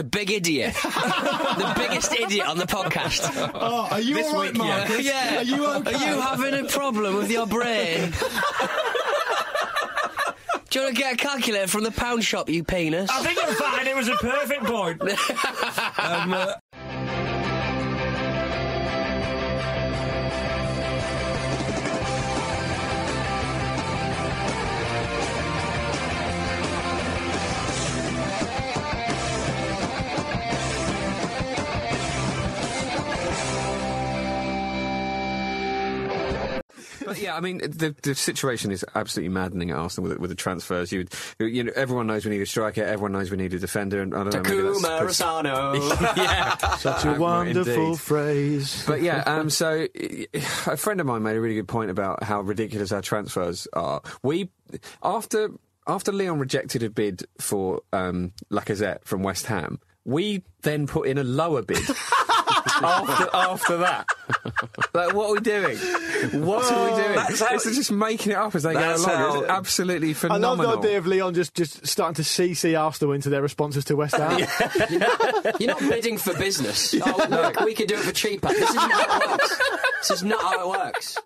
a big idiot. the biggest idiot on the podcast. Oh, are you This all right, week, yeah. Marcus? Yeah. Are you okay? Are you having a problem with your brain? Do you want to get a calculator from the pound shop, you penis? I think you're fine. It was a perfect point. um, uh, yeah, I mean, the, the situation is absolutely maddening at Arsenal with, the- with the transfers. You, you know, everyone knows we need a striker. Everyone knows we need a defender. And I don't know. maybe that's Takuma supposed- Rosano. yeah, Such a Um, wonderful indeed. phrase. But yeah, um, so a friend of mine made a really good point about how ridiculous our transfers are. We after after Lyon rejected a bid for um, Lacazette from West Ham, we then put in a lower bid. after, after that, like what are we doing? What are we doing? That's how- It's just making it up as they go That's along. how- it's absolutely I love phenomenal. the idea of Lyon just, just starting to CC Arsenal into their responses to West Ham. You're not bidding for business. Oh, look, we could do it for cheaper. This isn't how it works. This is not how it works.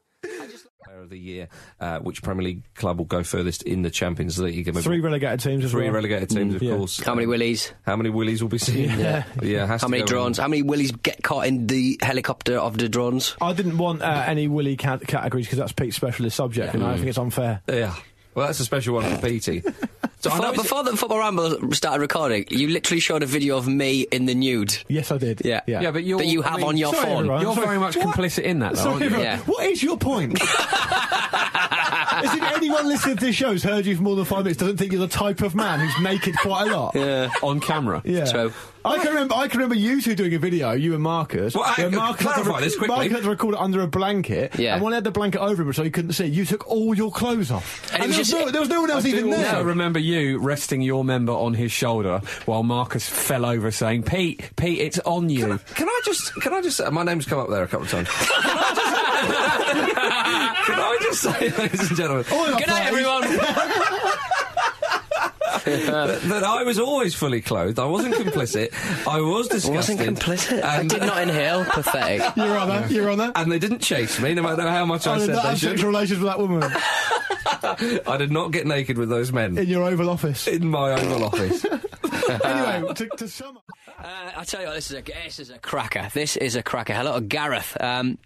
Player of the year, uh, which Premier League club will go furthest in the Champions League? Maybe Three relegated teams as Three well. relegated teams, of yeah. course. How many willies? How many willies will be seen? Yeah. yeah. Has How to many go drones? How many willies get caught in the helicopter of the drones? I didn't want uh, any Willy cat- categories because that's Pete's specialist subject, and I think it's unfair. Yeah. Well, that's a special one for Petey. So I know Before, before the Football Ramble started recording, you literally showed a video of me in the nude. Yes, I did. Yeah. yeah. yeah, but you're, That you I have mean, on your sorry, phone. everyone. You're Sorry. very much What? complicit in that, though, Sorry, aren't you? Yeah. What is your point? As if anyone listening to this show has heard you for more than five minutes doesn't think you're the type of man who's naked quite a lot. Yeah. On camera. Yeah. True. I can remember. I can remember you two doing a video, you and Marcus. Well, I- where Marcus had to clarify this quickly. Marcus had to record it under a blanket, Yeah. and when he had the blanket over him so he couldn't see, you took all your clothes off, And it was there, was just- no, there was no one else I even do also there. remember you resting your member on his shoulder while Marcus fell over saying, Pete, Pete, it's on you. Can I just? Can I just? My name's come up there a couple of times. Can I just say, ladies and gentlemen, All Good night, everyone. that, that I was always fully clothed. I wasn't complicit. I was disgusted. Wasn't complicit. I did not inhale. Pathetic. Your Honour, Your Honour. and they didn't chase me, no matter how much I, I did said not they have should. sexual relations with that woman I did not get naked with those men in your Oval Office. in my Oval Office. anyway, to, to sum up. Uh, I tell you what, this is a this is a cracker. This is a cracker. Hello, Gareth. Um,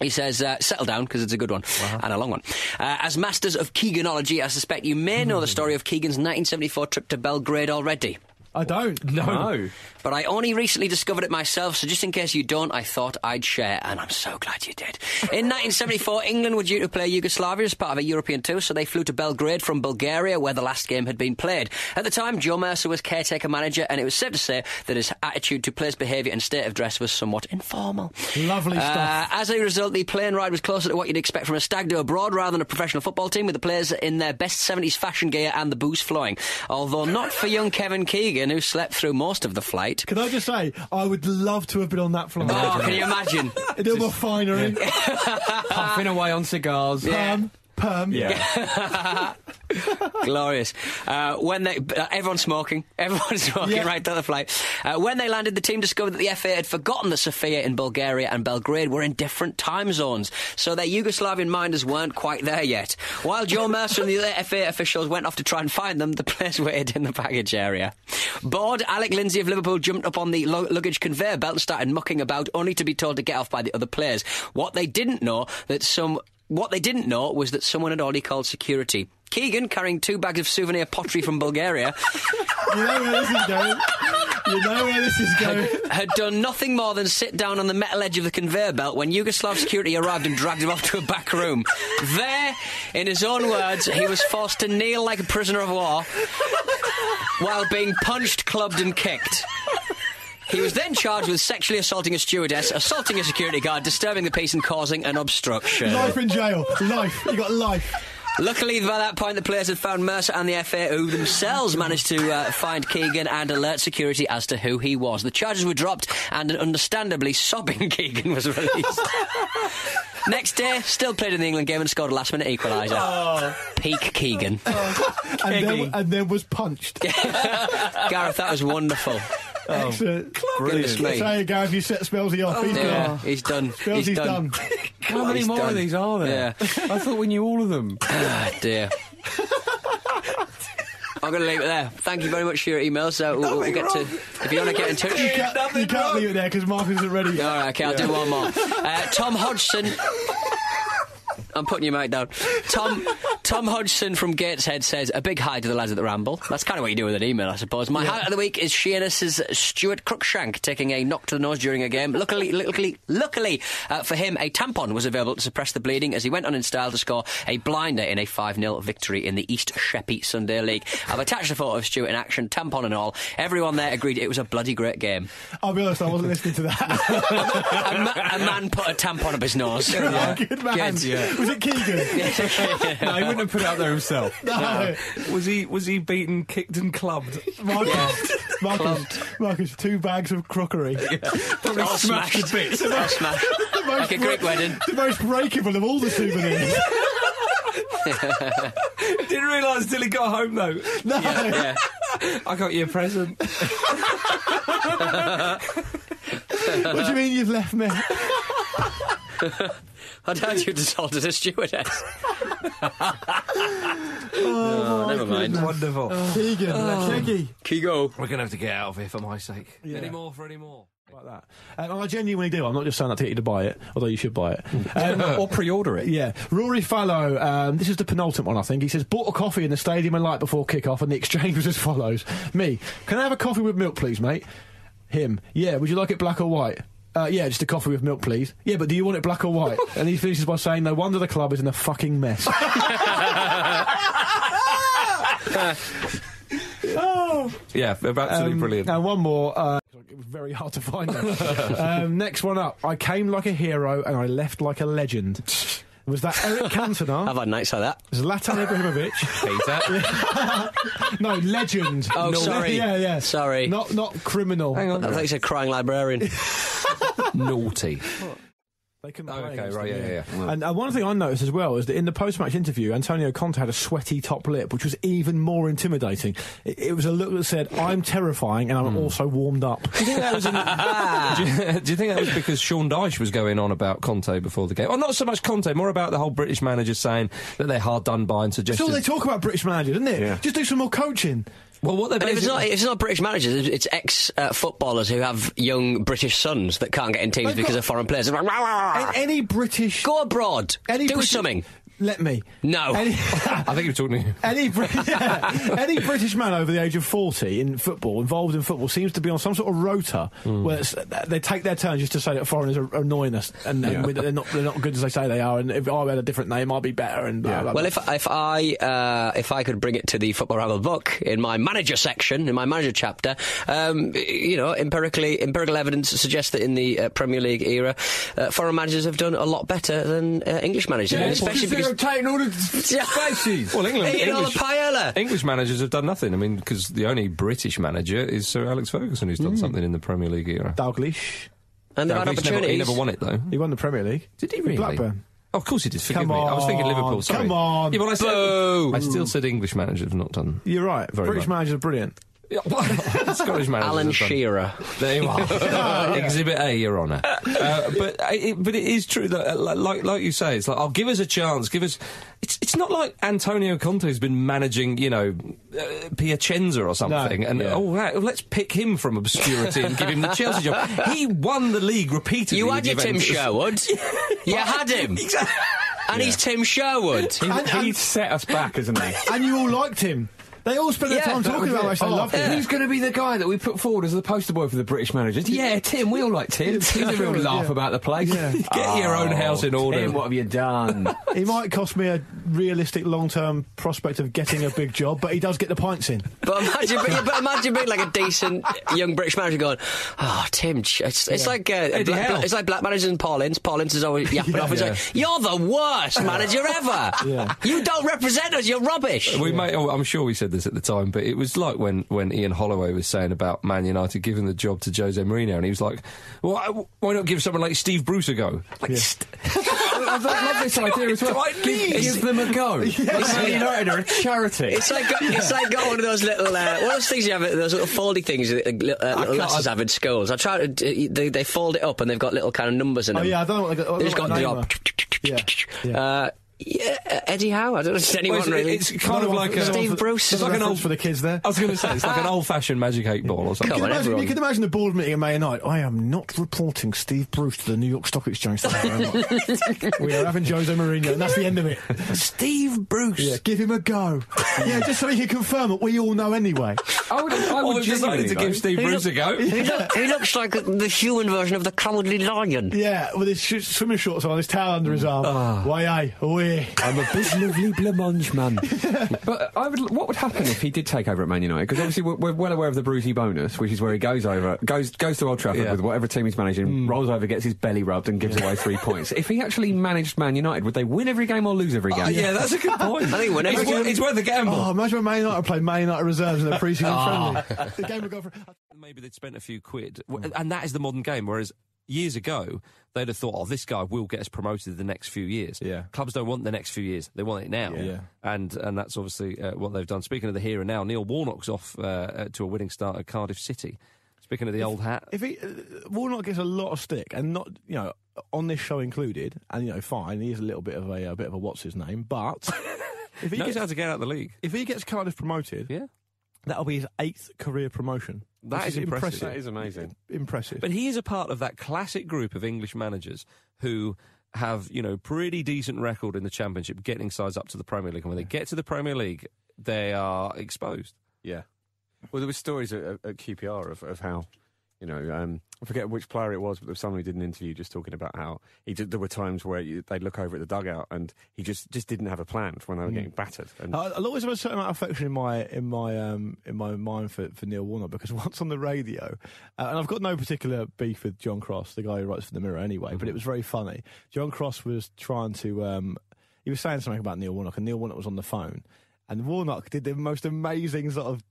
he says, uh, settle down, because it's a good one, and a long one. Uh, as masters of Keeganology, I suspect you may know the story of Keegan's 1974 trip to Belgrade already. I don't. No. But I only recently discovered it myself, so just in case you don't, I thought I'd share, and I'm so glad you did. In 1974, England were due to play Yugoslavia as part of a European tour, so they flew to Belgrade from Bulgaria, where the last game had been played. At the time, Joe Mercer was caretaker manager, and it was safe to say that his attitude to players' behaviour and state of dress was somewhat informal. Lovely Uh, stuff. as a result, the plane ride was closer to what you'd expect from a stag do abroad rather than a professional football team, with the players in their best 70s fashion gear and the booze flowing. Although not for young Kevin Keegan, who slept through most of the flight. Can I just say, I would love to have been on that flight. Oh, can you imagine? In all my finery, Puffing away on cigars. perm, perm. Yeah. Glorious. Uh, when they, uh, everyone's smoking, everyone's smoking Yeah. right down the flight. Uh, when they landed, the team discovered that the FA had forgotten that Sofia in Bulgaria and Belgrade were in different time zones, so their Yugoslavian minders weren't quite there yet. While Joe Mercer and the other FA officials went off to try and find them, the players waited in the baggage area. Bored, Alec Lindsay of Liverpool jumped up on the luggage conveyor belt and started mucking about, only to be told to get off by the other players. What they didn't know that some what they didn't know was that someone had already called security. Keegan, carrying two bags of souvenir pottery from Bulgaria, You know where this is going. You know where this is going. had done nothing more than sit down on the metal edge of the conveyor belt when Yugoslav security arrived and dragged him off to a back room. There, in his own words, he was forced to kneel like a prisoner of war while being punched, clubbed, and kicked. He was then charged with sexually assaulting a stewardess, assaulting a security guard, disturbing the peace, and causing an obstruction. Life in jail. Life. You got life. Luckily, by that point, the players had found Mercer and the FA, who themselves managed to uh, find Keegan and alert security as to who he was. The charges were dropped, and an understandably sobbing Keegan was released. Next day, still played in the England game and scored a last-minute equaliser. Peak Keegan. And then, and then was punched. Gareth, that was wonderful. Excellent. Goodness me. Say, Gav, you set Spelsy off. He's Yeah, gone. he's done. Spelsy's He's done. done. How many he's more done. of these are there? Yeah. I thought we knew all of them. Ah, dear. I'm going to leave it there. Thank you very much for your emails. So we'll, we'll get to. If you want to get in touch. You can't, you can't leave it there because Mark isn't ready. All right, okay, I'll do one more. Uh, Tom Hodgson. I'm putting your mic down. Tom Tom Hodgson from Gateshead says a big hi to the lads at the Ramble. That's kind of what you do with an email, I suppose. My highlight of the week is Sheerness's Stuart Cruikshank taking a knock to the nose during a game. Luckily, luckily, luckily uh, for him, a tampon was available to suppress the bleeding as he went on in style to score a blinder in a 5-0 victory in the East Sheppey Sunday League. I've attached a photo of Stuart in action, tampon and all. Everyone there agreed it was a bloody great game. I'll be honest, I wasn't listening to that. A, ma- a man put a tampon up his nose. Good man. Good, yeah. Was it Keegan? no, he wouldn't have put it out there himself. No. Was he was he beaten, kicked, and clubbed? Marcus, Marcus, Marcus, two bags of crockery. All oh, smashed. All oh, smashed. The most Like a Greek wedding. The most breakable of all the souvenirs. Didn't realise till he got home though. No. Yeah. I got you a present. What do you mean you've left me? I'd heard you'd assaulted a stewardess. oh, never mind. Wonderful. Keegan, Keggy. Kigo. We're gonna have to get out of here for my sake. Yeah. Any more for any more? Like that. Um, I genuinely do. I'm not just saying that to get you to buy it, although you should buy it. Um, or pre-order it. Yeah, Rory Fallow. Um, this is the penultimate one, I think. He says bought a coffee in the Stadium of Light before kick-off, and the exchange was as follows: Me, can I have a coffee with milk, please, mate? Him, yeah. Would you like it black or white? Uh, yeah, just a coffee with milk, please. Yeah, but do you want it black or white? and he finishes by saying, "No wonder the club is in a fucking mess." oh. Yeah, they're absolutely Um, brilliant. And one more. Uh, it was very hard to find. Um, next one up. I came like a hero and I left like a legend. Was that Eric Cantona? I've had nights like that. Was Zlatan Ibrahimovic? Peter. no, legend. Oh, No. sorry. Yeah, yeah. Sorry. Not not criminal. Hang on. I thought you said crying librarian. Naughty. They couldn't Oh, play okay, against right, them, yeah, yeah, And uh, one thing I noticed as well is that in the post-match interview, Antonio Conte had a sweaty top lip, which was even more intimidating. It, it was a look that said, "I'm terrifying, and I'm also warmed up." Do you think that was? do, you, do you think that was because Sean Dyche was going on about Conte before the game? Or not so much Conte, more about the whole British manager saying that they're hard done by and That's suggesting. all they talk about British managers, isn't it? Yeah. Just do some more coaching. Well, what they're And if it's not, if it's not British managers, it's- ex uh, footballers who have young British sons that can't get in teams They've because got- of foreign players. They're like, "Rah, rah, rah." Any British, Go abroad. any Do British- something. Let me. No. Any, I think you're talking. to any, yeah, any British man over the age of 40 in football, involved in football, seems to be on some sort of rota Hmm. where it's, they take their turn just to say that foreigners are annoying us and, and we- they're, not, they're not good as they say they are. And if I had a different name, I'd be better. And blah, blah, Well, if if I uh, if I could bring it to the football ramble book in my manager section in my manager chapter, um, you know, empirically empirical evidence suggests that in the uh, Premier League era, uh, foreign managers have done a lot better than uh, English managers, and especially because taking all the spaces. Well, England, eating all the English, paella. English managers have done nothing. I mean, because the only British manager is Sir Alex Ferguson, who's done hmm. something in the Premier League era. Dalglish, And they've had Dalglish never, he never won it though. he won the Premier League. Did he really? Blackburn. Oh, of course he did. Forgive Come me. I was thinking Liverpool. Sorry. come on. Yeah, well, I, said, I still said English managers have not done. You're right. Very British well. managers are brilliant. Yeah, Scottish managers. Alan Shearer. There you are. Exhibit A, Your Honour. Uh, but it, but it is true that, uh, like like you say, it's like, oh, give us a chance, give us. It's it's not like Antonio Conte has been managing, you know, uh, Piacenza or something, and yeah. oh, right, well, let's pick him from obscurity and give him the Chelsea job. He won the league repeatedly. You had your Tim Sherwood. you had him. Exactly. And he's Tim Sherwood. And- He set us back, isn't he? And you all liked him. They all spend their Yeah, time talking about how much they Oh, loved him. Who's going to be the guy that we put forward as the poster boy for the British managers? Yeah, Tim. We all like Tim. He's a real laugh about the place. Yeah. Get your own house in order. Tim, what have you done? He might cost me a realistic long-term prospect of getting a big job, but he does get the pints in. But imagine, but, but imagine being like a decent young British manager going, "Oh, Tim, it's, it's like uh, black, it's like black managers and Paul Ince. Paul Ince is always yapping off. He's Yeah. like, "You're the worst manager ever. You don't represent us. You're rubbish." We may, oh, I'm sure we said this at the time, but it was like when, when Ian Holloway was saying about Man United giving the job to Jose Mourinho, and he was like, "Why, why not give someone like Steve Bruce a go?" Like, st- I love this idea as well. Give, give them a go. Man United are a charity. It's like got, it's like got one of those little uh, what are those things you have those little foldy things that uh, little, uh, lasses have in schools. I try to they, they fold it up and they've got little kind of numbers in Oh them. yeah, I don't know what they got. I They've don't got the what odd. name are. Yeah, yeah. Uh, yeah, Eddie Howe. I don't know if anyone Well, it's, really. it's kind of like a Steve Bruce. It's like an old for the kids there. I was going to say it's like an old-fashioned magic eight ball or something. Come You on, can, imagine, you can imagine the board meeting at May night. I am not reporting Steve Bruce to the New York Stock Exchange. Thank you very much. we are having Jose Mourinho, and that's the end of it. Steve Bruce. Yeah, give him a go. yeah, just so he can confirm it. we all know anyway. I would, I Oh, would we've decided to give though. Steve Bruce a go. he, look, he looks like the human version of the cowardly lion. Yeah, with his sh- swimming shorts on, his towel under his arm. Ah. Why, aye, away. I'm a big lovely blancmange man. but I would. What would happen if he did take over at Man United? Because obviously we're, we're well aware of the Brucey bonus, which is where he goes over, goes goes to Old Trafford Yeah. with whatever team he's managing, rolls over, gets his belly rubbed, and gives away three points. If he actually managed Man United, would they win every game or lose every game? Oh, yeah, that's a good point. I think whenever it's, you- worth, it's worth a gamble. Oh, imagine when Man United played Man United reserves in their pre-season Ah. friendly. The game would go for. Maybe they'd spent a few quid, and that is the modern game. Whereas years ago, they'd have thought, "Oh, this guy will get us promoted the next few years." Yeah. clubs don't want the next few years; they want it now. Yeah. and and that's obviously uh, what they've done. Speaking of the here and now, Neil Warnock's off uh, uh, to a winning start at Cardiff City. Speaking of the old hat, If he uh, Warnock gets a lot of stick, and not you know on this show included, and you know fine, he is a little bit of a, a bit of a what's his name, but if he knows gets how to get out of the league. if he gets Cardiff promoted, Yeah, that'll be his eighth career promotion. That which is impressive. That is amazing. Impressive. But he is a part of that classic group of English managers who have, you know, pretty decent record in the Championship, getting sides up to the Premier League. And when they get to the Premier League, they are exposed. Yeah. Well, there were stories at, at QPR of, of how, you know, um, I forget which player it was, but there was someone who did an interview just talking about how he did, there were times where you, they'd look over at the dugout and he just, just didn't have a plan for when they were getting battered. And I- I'll always have a certain amount of affection in my in my um, in my mind for, for Neil Warnock because once on the radio, uh, and I've got no particular beef with John Cross, the guy who writes for the Mirror anyway, but it was very funny. John Cross was trying to um, he was saying something about Neil Warnock, and Neil Warnock was on the phone, and Warnock did the most amazing sort of.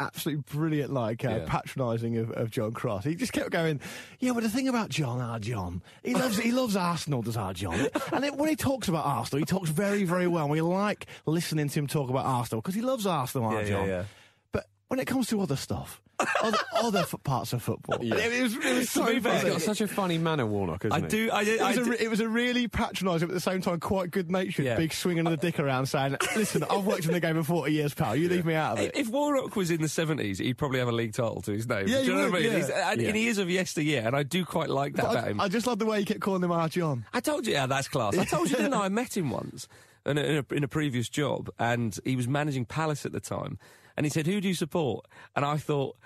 Absolutely brilliant, like uh, Yeah. patronising of, of John Cross. He just kept going, "Yeah, but the thing about John, our John, he loves he loves Arsenal, does our John? And then when he talks about Arsenal, he talks very, very well. And we like listening to him talk about Arsenal because he loves Arsenal, our Yeah, yeah, John. yeah. But when it comes to other stuff, other, other f- parts of football, it, it was, it was so be fair, he's funny. got such a funny manner, Warnock, isn't I he? do. I, It I, was, a, it was a really patronising, but at the same time quite good natured, Yeah. big swinging of the dick around, saying, "Listen, I've worked in the game for forty years, pal. You leave me out of it." If Warnock was in the 70s, he'd probably have a league title to his name. Yeah, Do you you know what I mean? yeah. And, Yeah. and he is of yesteryear, and I do quite like that But about I, him. I just love the way he kept calling him our John. I told you, yeah, that's class. I told you, didn't I? I met him once in a, in, a, in a previous job, and he was managing Palace at the time. And he said, "Who do you support?" And I thought.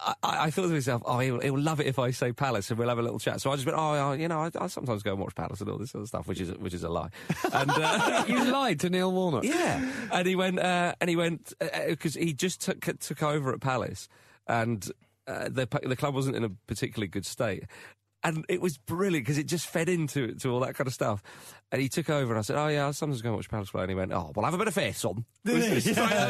I, I thought to myself, oh, he'll, he'll love it if I say Palace, and we'll have a little chat. So I just went, oh, oh, you know, I, I sometimes go and watch Palace and all this sort of stuff, which is which is a lie. And uh, you lied to Neil Warnock. yeah, and he went, uh, and he went because he just took took over at Palace, and uh, the the club wasn't in a particularly good state. And it was brilliant because it just fed into to all that kind of stuff. And he took over, and I said, "Oh yeah, I sometimes go and watch Palace play." And he went, "Oh, well, have a bit of faith, son." Straight,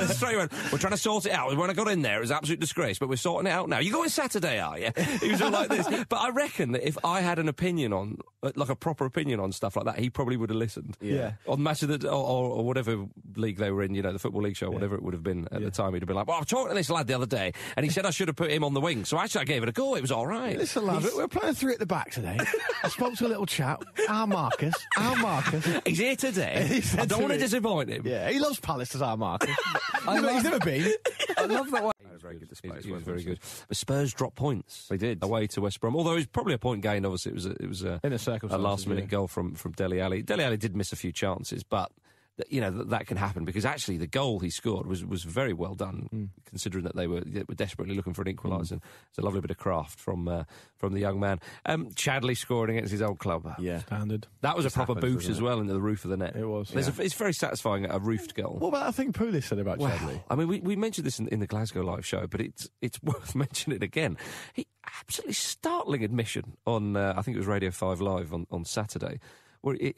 straight went, "We're trying to sort it out. When I got in there, it was an absolute disgrace, but we're sorting it out now. You going Saturday, are you?" He was all like this. But I reckon that if I had an opinion on, uh, like a proper opinion on stuff like that, he probably would have listened. Yeah. On match of the or, or, or whatever league they were in, you know, the football league show, whatever it would have been at the time, he'd have been like, "Well, I was talking to this lad the other day, and he said I should have put him on the wing, so actually I gave it a go. It was all right." Listen, lads, we're playing three at the back today. I spoke to a little chap, our Marcus, our Marcus. He's here today. He I don't to want to disappoint him. Yeah, he loves Palace as our Marcus. he's, never, he's never been. I love that way. very good display. He was very good. But Spurs dropped points. They did. away to West Brom. Although it was probably a point gained. Obviously, it was a, it was a, In the a last minute yeah. goal from from Dele Alli. Dele Alli did miss a few chances, but. Th- You know that, that can happen because actually the goal he scored was, was very well done, Hmm. considering that they were they were desperately looking for an equaliser. It's a lovely bit of craft from uh, from the young man. Um, Chadli scoring against his old club. Yeah. Standard. That was a proper happens, boot as well into the roof of the net. It was, yeah. a, it's very satisfying a roofed goal. What about I think Pulis said about Chadli? I mean, we, we mentioned this in, in the Glasgow live show, but it's it's worth mentioning again. He absolutely startling admission on uh, I think it was Radio Five Live on, on Saturday, where it,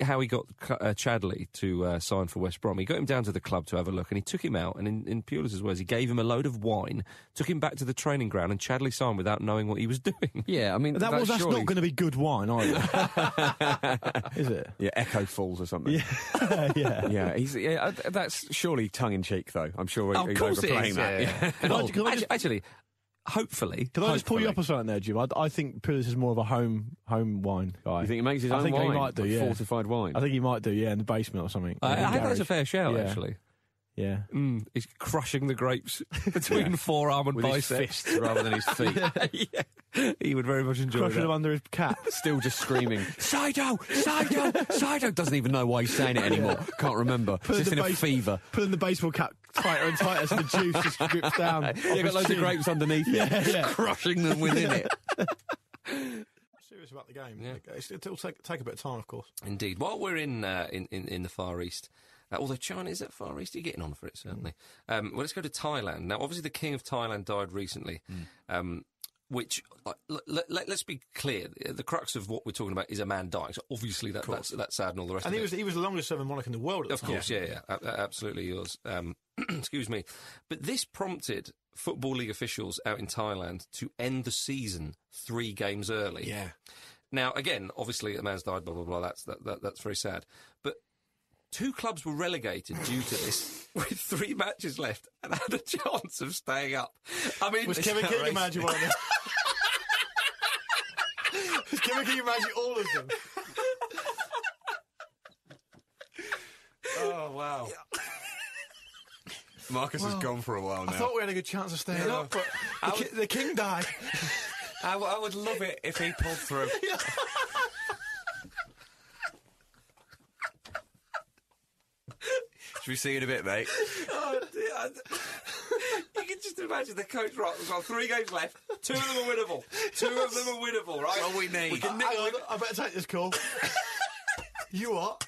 how he got Cu- uh, Chadli to uh, sign for West Brom. He got him down to the club to have a look, and he took him out. And in, in Pulis' words, he gave him a load of wine, took him back to the training ground, and Chadli signed without knowing what he was doing. Yeah, I mean That was that's surely- not going to be good wine either, is it? Yeah, Echo Falls or something. Yeah, yeah. Yeah, he's, yeah, uh, that's surely tongue in cheek, though. I'm sure Oh, he- of he's course it overplaying that. Yeah, yeah. Can I- actually, just- actually, hopefully, Can I just pull you up on something there, Jim? I, I think Pulis is more of a home home wine guy. You think he makes his I own think wine? he might do, Like yeah. Fortified wine. I think he might do, yeah, in the basement or something. I, I think that's a fair shout, Yeah. actually. Yeah. Mm, he's crushing the grapes between forearm and with his fists rather than his feet. yeah, he would very much enjoy Crushing that. him under his cap. Still just screaming, Sido! Sido! Sido! Doesn't even know why he's saying it anymore. Can't remember. Putting just in a base- fever. Pulling the baseball cap tighter and tighter so the juice just drips down. off Yeah, his got loads of grapes underneath it. Yeah, yeah. Crushing them within it. Serious about the game. Yeah. It's- It'll take, take a bit of time, of course. Indeed. While we're in uh, in, in in the Far East, uh, although China is at Far East, you're getting on for it certainly. Um, well, let's go to Thailand now. Obviously, the king of Thailand died recently. Um, which like, let, let, us be clear, the crux of what we're talking about is a man dying. So obviously that, that's that's sad and all the rest And of he it. was he was the longest serving monarch in the world. At the Of time. course, yeah, yeah, a- a- absolutely yours. Um, excuse me, but this prompted football league officials out in Thailand to end the season three games early. Yeah. Now, again, obviously, a man's died. Blah blah blah. That's that, that that's very sad. But two clubs were relegated due to this, with three matches left, and had a chance of staying up. I mean, Was Kevin outrageous. managing one of them? Was Kevin Keegan managing all of them? Oh wow! Marcus has gone for a while now. I thought we had a good chance of staying up, but the, ki- the king died. I, w- I would love it if he pulled through. Should we see in a bit, mate? Oh, dear. You can just imagine the coach, right? We've got three games left. Two of them are winnable. Two of them are winnable, right? All we need. We can nick Hang on, I better take this call. you what?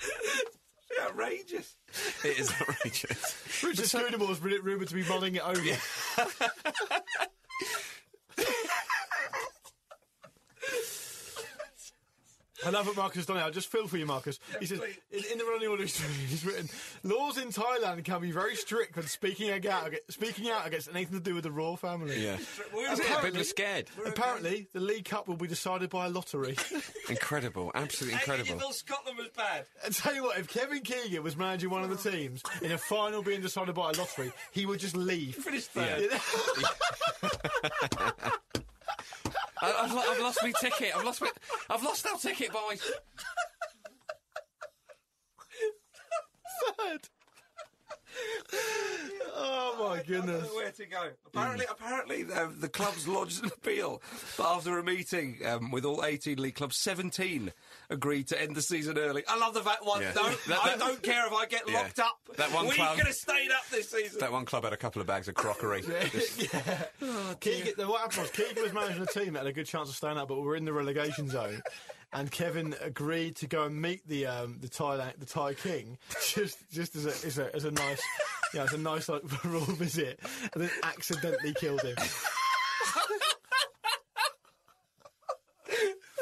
It's outrageous. It is outrageous. Richard Scudamore was rumoured to be mulling it over. I love what Marcus has done. it. I just feel for you, Marcus. He says in, in the running order, he's he's written laws in Thailand can be very strict when speaking out against, speaking out against anything to do with the royal family. Yeah. Where is it? Apparently- People are scared. Apparently, the League Cup will be decided by a lottery. Incredible. Absolutely incredible. thought Scotland was bad. I tell you what, if Kevin Keegan was managing one of the teams in a final being decided by a lottery, he would just leave. Finished third. Yeah. I, I've, I've lost my ticket. I've lost my. I've lost our ticket, boys. Third. Oh my I don't goodness. know where to go. Apparently, apparently, um, the clubs lodged an appeal, but after a meeting um, with all 18 league clubs, 17 agreed to end the season early. I love the fact one. Yeah. No, That- I that- don't care if I get Yeah. locked up. That one we club- could have stayed up this season. That one club had a couple of bags of crockery. Keegan, the- what happened was Keegan was managing a team that had a good chance of staying up, but we were in the relegation zone. And Kevin agreed to go and meet the um, the Thai the Thai king just just as a as a, as a nice yeah as a nice like royal visit, and then accidentally killed him.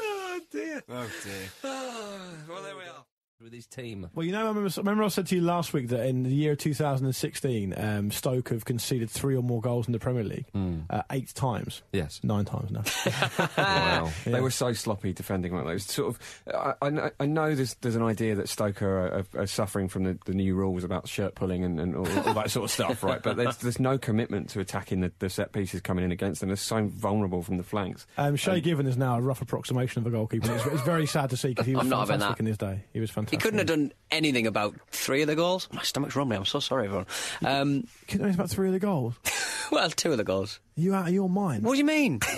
oh dear. Oh dear. Well, there we are. With his team. Well, you know, I remember, remember I said to you last week that in the year 2016, um, Stoke have conceded three or more goals in the Premier League uh, eight times. Yes. Nine times now. Wow. They were so sloppy defending like those. Sort of, I, I, I know there's there's an idea that Stoke are, are, are suffering from the, the new rules about shirt pulling and, and all, all that sort of stuff, right? But there's, there's no commitment to attacking the, the set pieces coming in against them. They're so vulnerable from the flanks. Um, Shay Given is now a rough approximation of a goalkeeper. It's, it's very sad to see because he was I'm fantastic in his day. He was fantastic. He couldn't have done anything about three of the goals. My stomach's rumbling. I'm so sorry, everyone. Um, Couldn't do anything about three of the goals. well, two of the goals. Are you out of your mind? What do you mean?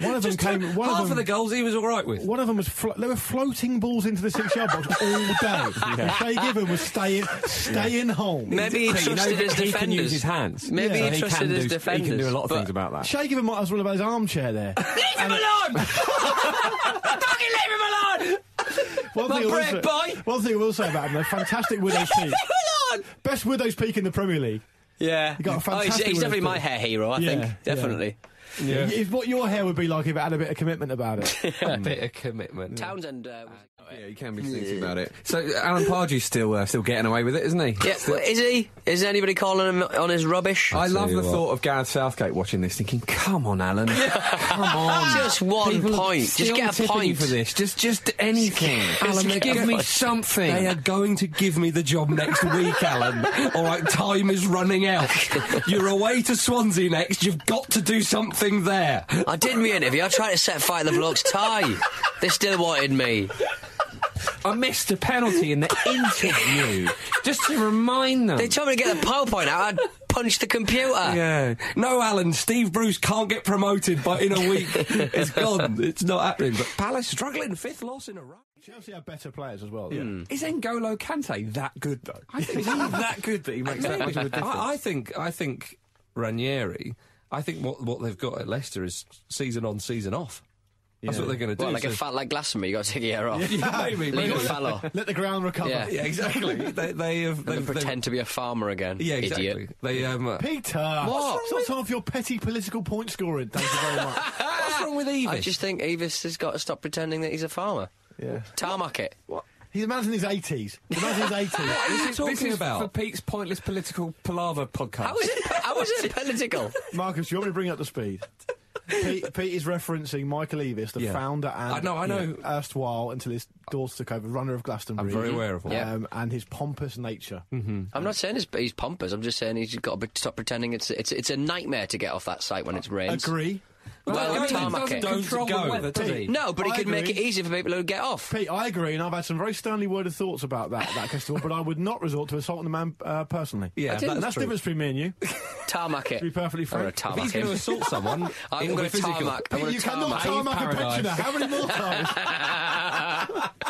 One of them came. One Half of of, the goals he was all right with. One of them was flo- there were floating balls into the six-yard box all day. And Shay Given was staying staying home. Maybe he So you know trusted that his he defenders. can use his hands. Maybe Yeah. he he trusted can his do, defenders. He can do a lot of things about that. Shay Given might as well have had his armchair there. Leave him alone! Fucking leave him alone! One My thing, I will bread, say, boy. one thing I will say about him, though, fantastic Widow's Peak. Leave him alone! Best Widow's Peak in the Premier League. Yeah. got a oh, he's, he's definitely winner, my hair hero, I Yeah, think. Definitely. Yeah. It's what your hair would be like if it had a bit of commitment about it. a bit of commitment. Townsend uh, was. Yeah, you can be sneaky about it. So Alan Pardew's still uh, still getting away with it, isn't he? Yeah, well, is he? Is anybody calling him on his rubbish? I love the what. thought of Gareth Southgate watching this, thinking, "Come on, Alan, come on, Just one People point. Just get a point. for this. Just, just anything. Alan, get give me something." They are going to give me the job next week, Alan. All right, time is running out. You're away to Swansea next. You've got to do something there. I did my interview. I tried to set fire to the bloke's tie. They still wanted me. I missed a penalty in the interview, just to remind them. They told me to get the PowerPoint out. I'd punch the computer. Yeah. No, Alan, Steve Bruce can't get promoted but in a week. it's gone. It's not happening. But Palace struggling, fifth loss in a row. Chelsea have better players as well. Yeah. Is N'Golo Kante that good though? I think he's that good that he makes that much of a difference. I, I think I think Ranieri. I think what what they've got at Leicester is season on, season off. That's what they're going to do. Well, like a So- fat like Glastonbury, you got to take a year off. yeah, maybe, Leave maybe. a. Let the ground recover. Yeah. Yeah, exactly. they, they have. They've, they've- pretend to be a farmer again. yeah, exactly. Idiot. They um. Peter, What? It's not time for your petty political point scoring. Thank you very much. what's wrong with Eavis? I just think Eavis has got to stop pretending that he's a farmer. yeah. Tarmac it. What? He's a man in his 80s. He's a man in his 80s. What are you This talking is about? for Pete's pointless political palaver podcast. How is it? How is it political? Marcus, do you want me to bring up the speed? Pete, Pete is referencing Michael Eavis, the Yeah. founder and I know, I know. yeah, erstwhile until his daughter took over, runner of Glastonbury. I'm very aware of all Yeah. Um, and his pompous nature. I'm not saying he's, he's pompous. I'm just saying he's got to be- stop pretending it's it's it's a nightmare to get off that site when it's rains. Agree. Well, Well, tarmac doesn't it. don't control the go. weather, does he? No, but he I could make it easier for people to get off. Pete, I agree, and I've had some very sternly worded thoughts about that that festival, but I would not resort to assaulting the man uh, personally. Yeah, and that's that's the difference between me and you. Tarmac it. To be perfectly I'm gonna frank. If tarmac he's going to assault someone, I'm it'll going be to physical. tarmac. Pete, you to cannot tarmac. tarmac a pensioner. How many more times?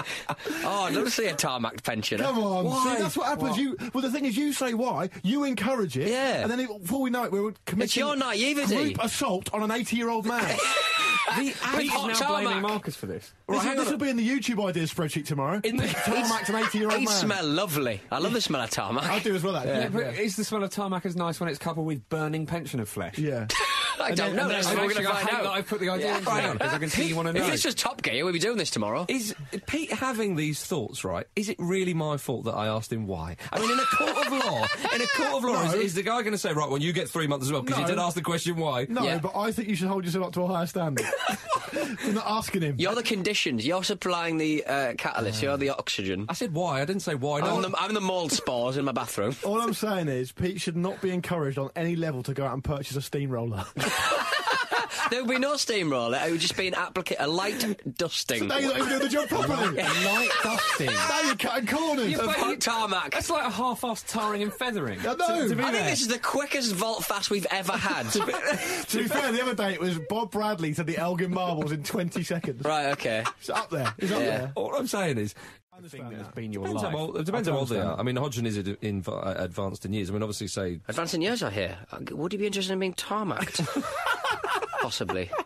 Oh, I'd love to see a tarmac pensioner. Come on. Why? See, that's what happens. You Well, the thing is, you say why, you encourage it, Yeah. and then it, before we know it, we're committing It's your naivety. group assault on an 80-year-old man. With Pete's now tarmac. blaming Marcus for this. This, hang this on. will be in the YouTube ideas spreadsheet tomorrow. In the- Tarmac's an 80-year-old They man. smell lovely. I love the smell of tarmac. I do as well, actually. Yeah, Yeah. but is the smell of tarmac as nice when it's coupled with burning pensioner of flesh? Yeah. I don't then- know. and That's what we're Actually, going to I find hate out. that I put the idea into right. it, because I can see you want to know. If this was Top Gear, we'd be doing this tomorrow. Is Pete having these thoughts, right? Is it really my fault that I asked him why? I mean, in a court of law, in a court of law, is, No. is the guy going to say, right, well, you get three months as well, because you No. did ask the question why? No, Yeah. but I think you should hold yourself up to a higher standard. You're not asking him. You're the conditions. You're supplying the uh, catalyst. You're the oxygen. I said why, I didn't say why. No, I'm the, I'm the mold spores in my bathroom. All I'm saying is, Pete should not be encouraged on any level to go out and purchase a steamroller. There would be no steamroller. It would just be an applica- a light dusting now you're not even doing the job properly. Light dusting. Now you're cutting corners. of hot tarmac. That's like a half-assed tarring and feathering. I know. to be I think there. this is the quickest vault fast we've ever had. To be fair, the other day it was Bob Bradley to the Elgin Marbles in 20 seconds. right, okay. It's up there. It's up Yeah. there. All I'm saying is, I understand That's that. been your depends life. old, it depends I how old they are. I mean, Hodgson is ad- in, uh, advanced in years. I mean, obviously, say Advancing years are here. Uh, Would you be interested in being tarmacked? Possibly.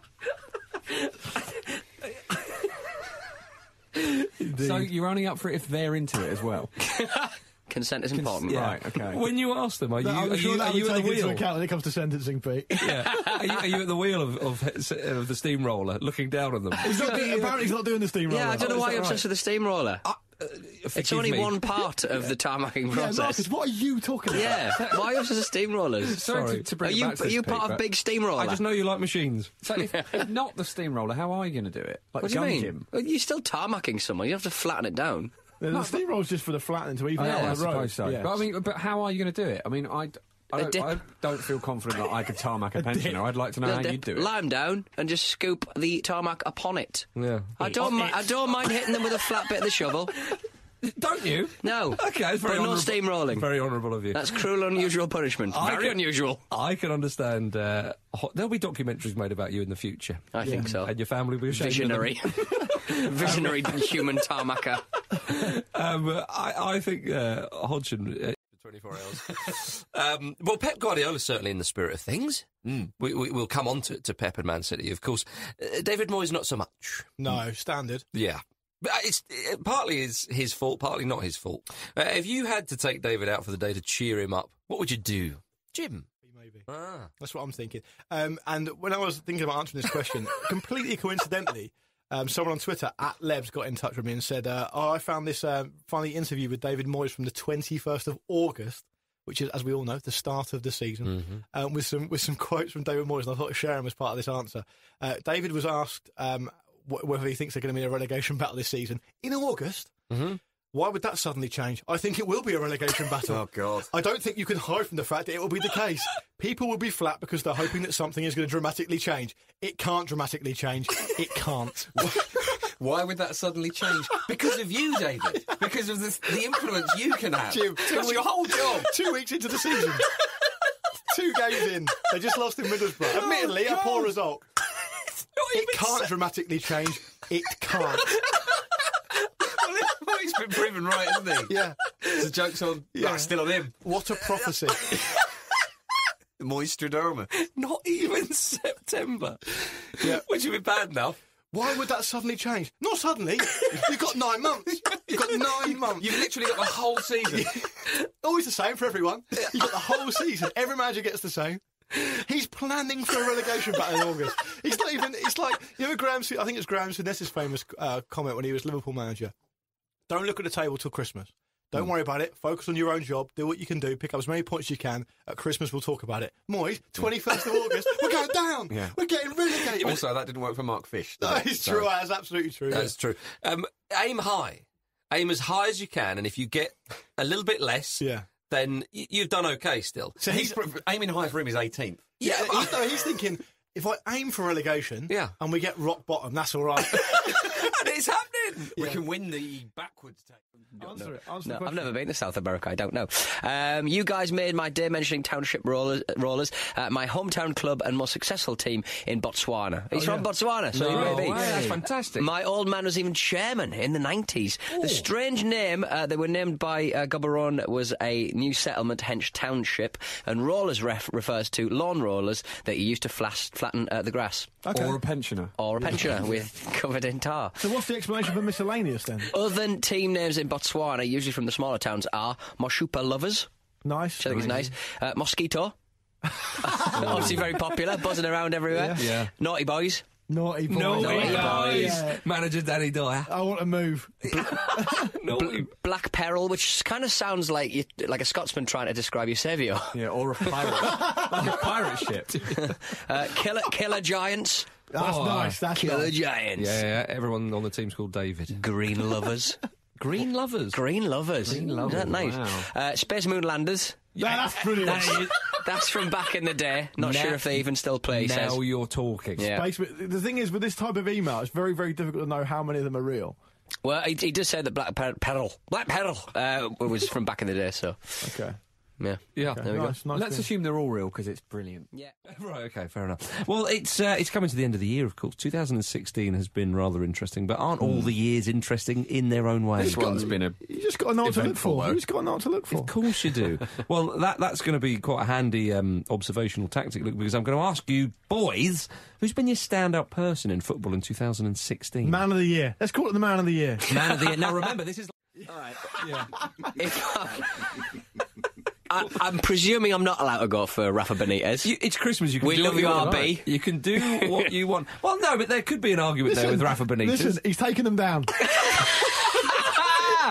So you're only up for it if they're into it as well. Consent is important. yeah. Right, okay. When you ask them, are you, I'm are sure you, that are you at take the into wheel? account when it comes to sentencing, Pete. Yeah. are, you, are you at the wheel of, of, of the steamroller, looking down on them? He's not doing, apparently he's not doing the steamroller. Yeah, I don't know Is why you're right? obsessed with the steamroller. Uh, it's only me. one part of the tarmacking Yeah, process. Marcus, what are you talking about? Yeah, why are you obsessed with steamrollers? Sorry, Sorry. To, to Are bring it you, back are this, you Pete, part of Big Steamroller? I just know you like machines. So if, if not the steamroller, how are you going to do it? Like What do you mean? Gym? Well, you're still tarmacking someone. You have to flatten it down. The, the steamroller's just for the flattening to even Oh, out yeah, I on the road. so. Yeah. But I mean, but how are you going to do it? I mean, I, d- I A don't, dip. I don't feel confident that I could tarmac a pensioner. I'd like to know how They'll you dip do it. Lie Lime down and just scoop the tarmac upon it. Yeah. I don't, mi- I don't mind hitting them with a flat bit of the shovel. Don't you? No. Okay, that's very But no honourable- steamrolling. Very honourable of you. That's cruel, unusual punishment. I Very can- unusual. I can understand. Uh, ho- there'll be documentaries made about you in the future. I think so. And your family will be ashamed of them. Visionary. Visionary human tarmacker. Um, I, I think uh, Hodgson. Uh, 24 hours. um, well, Pep Guardiola's certainly in the spirit of things. We, we, we'll come on to, to Pep and Man City, of course. Uh, David Moyes, not so much. No, standard. Yeah. But it's it partly is his fault, partly not his fault. Uh, if you had to take David out for the day to cheer him up, what would you do? Jim. maybe. Ah. That's what I'm thinking. Um, and when I was thinking about answering this question, completely coincidentally, um, someone on Twitter at Lebs got in touch with me and said, uh, "Oh, I found this um, funny interview with David Moyes from the 21st of August." Which is, as we all know, the start of the season, um, with some with some quotes from David Moyes, and I thought I'd share them as part of this answer. Uh, David was asked um, wh- whether he thinks they're going to be in a relegation battle this season in August. Why would that suddenly change? I think it will be a relegation battle. Oh, God. I don't think you can hide from the fact that it will be the case. People will be flat because they're hoping that something is going to dramatically change. It can't dramatically change. It can't. Why would that suddenly change? Because of you, David. Because of the, the influence you can have. Jim, That's your whole job. Two weeks into the season. Two games in. They just lost in Middlesbrough. Admittedly, a poor oh, result. It can't dramatically change. It can't. Been proven right, hasn't he? Yeah. The joke's on. Yeah. Yeah. still on him. What a prophecy. Moystradamus. Not even September. Yeah. Which would be bad enough. Why would that suddenly change? Not suddenly. You've got nine months. You've got nine months. You've literally got the whole season. Always the same for everyone. You've got the whole season. Every manager gets the same. He's planning for a relegation battle in August. He's not even. It's like you know Graham. I think it's Graham Souness's famous uh, comment when he was Liverpool manager. Don't look at the table till Christmas. Don't worry about it. Focus on your own job. Do what you can do. Pick up as many points as you can. At Christmas, we'll talk about it. Moyes, 21st of August. We're going down. Yeah. We're getting relegated. also, that didn't work for Mark Fish. that is So- true. That's absolutely true. That's true. Um, aim high. Aim as high as you can, and if you get a little bit less, Yeah. then you've done okay still. So He's he's aiming high for him is 18th. yeah. He's, no, he's thinking if I aim for relegation, Yeah. and we get rock bottom, that's all right. and it's happening. We can win the backwards take. Answer it. Answer No, the I've never been to South America. I don't know. Um, you guys made my day mentioning Township Rollers, rollers uh, my hometown club and most successful team in Botswana. He's Oh, from yeah. Botswana, so No he may be. way, that's fantastic. My old man was even chairman in the 90s. The strange name uh, they were named by uh, Gaborone was a new settlement, Hench Township, and rollers ref- refers to lawn rollers that you used to flas- flatten uh, the grass. Okay. Or a pensioner. Or a pensioner with covered in tar. So what's the explanation for miscellaneous then? Other team names in Botswana, usually from the smaller towns, are Moshupa Lovers, Nice. which I think is nice. Uh, Mosquito. Obviously very popular, buzzing around everywhere. Yeah. Yeah. Naughty Boys. Naughty boys. No, Naughty way, boys. Yeah. Manager Danny Dyer. I want to move. No, Bl- Black Peril, which kind of sounds like you, like a Scotsman trying to describe your saviour. Yeah, or a pirate. like a pirate ship. Uh, Killer, Killer Giants. That's Oh, nice. That's Killer nice. Giants. yeah, yeah, everyone on the team's called David. Green Lovers. Green lovers. Green Lovers. Green Lovers, Isn't that nice? wow. Uh, Space Moon Landers. Yeah, that's brilliant. That's, that's from back in the day. Not Now- sure if they even still play. he now says. you're talking. Yeah. Basically, the thing is, with this type of email, it's very, very difficult to know how many of them are real. Well, he, he does say that Black Per- Peril, Black Peril, uh, was from back in the day. So, Okay. Yeah, Yeah. There we go. nice, nice. Let's thing. assume they're all real because it's brilliant. Yeah. Right, okay, fair enough. Well, it's uh, it's coming to the end of the year, of course. 2016 has been rather interesting, but aren't all the years interesting in their own way? This one's been a. You just got to know what to look for. though. You just got to know what to look for. Of course you do. well, that that's going to be quite a handy um, observational tactic, look, because I'm going to ask you, boys, who's been your standout person in football in 2016? Man of the year. Let's call it the man of the year. Man of the year. Now, remember, this is. If I, I'm presuming I'm not allowed to go for Rafa Benitez. You, it's Christmas. You can We do love what you you, want. RB. You can do what you want. Well, no, but there could be an argument there with Rafa Benitez. Listen, he's taking them down.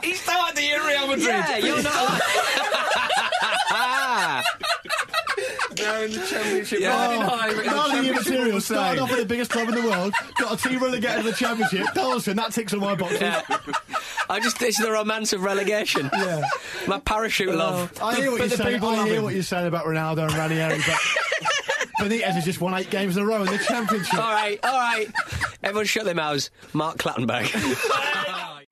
He's started the year at Real Madrid. yeah, you're not. They're in the championship. Yeah. Oh, high, but in the man of the year championship material. all Started off with the biggest club in the world. Got a team relegated to the championship. Donaldson, that ticks all my boxes. Yeah. I just it's the romance of relegation. Yeah. My parachute love. I hear what but you're saying. I hear what you're saying about Ronaldo and Ranieri, but Benitez has just won eight games in a row in the championship. All right, all right. Everyone shut their mouths. Mark Clattenburg.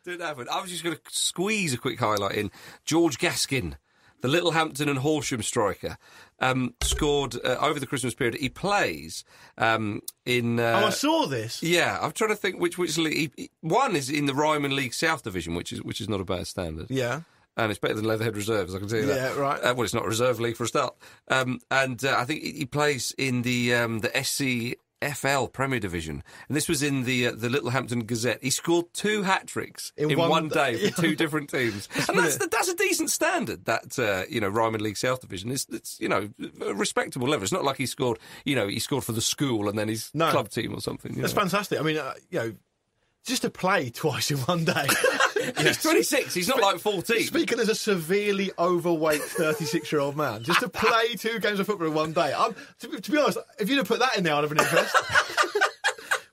Didn't happen. I was just going to squeeze a quick highlight in. George Gaskin, the Littlehampton and Horsham striker, um, scored uh, over the Christmas period. He plays um, in. Uh, oh, I saw this. yeah, I'm trying to think which which league. He, one is in the Ryman League South Division, which is which is not a bad standard. Yeah. And it's better than Leatherhead Reserves, I can tell you that. Yeah, right. Uh, well, it's not a reserve league for a start. Um, and uh, I think he he plays in the um, the SC FL Premier Division, and this was in the uh, the Littlehampton Gazette. He scored two hat tricks In in, one one, day. for two different teams, and that's that's a decent standard. That uh, you know Ryman League South Division is it's you know a respectable level. It's not like he scored you know he scored for the school and then his No. club team or something. That's know. fantastic. I mean, uh, you know, just to play twice in one day. He's 26. He's not like 14. Speaking as a severely overweight 36 year old man, just to play two games of football in one day. I'm, to, be- to be honest, if you'd have put that in there, I'd have been impressed.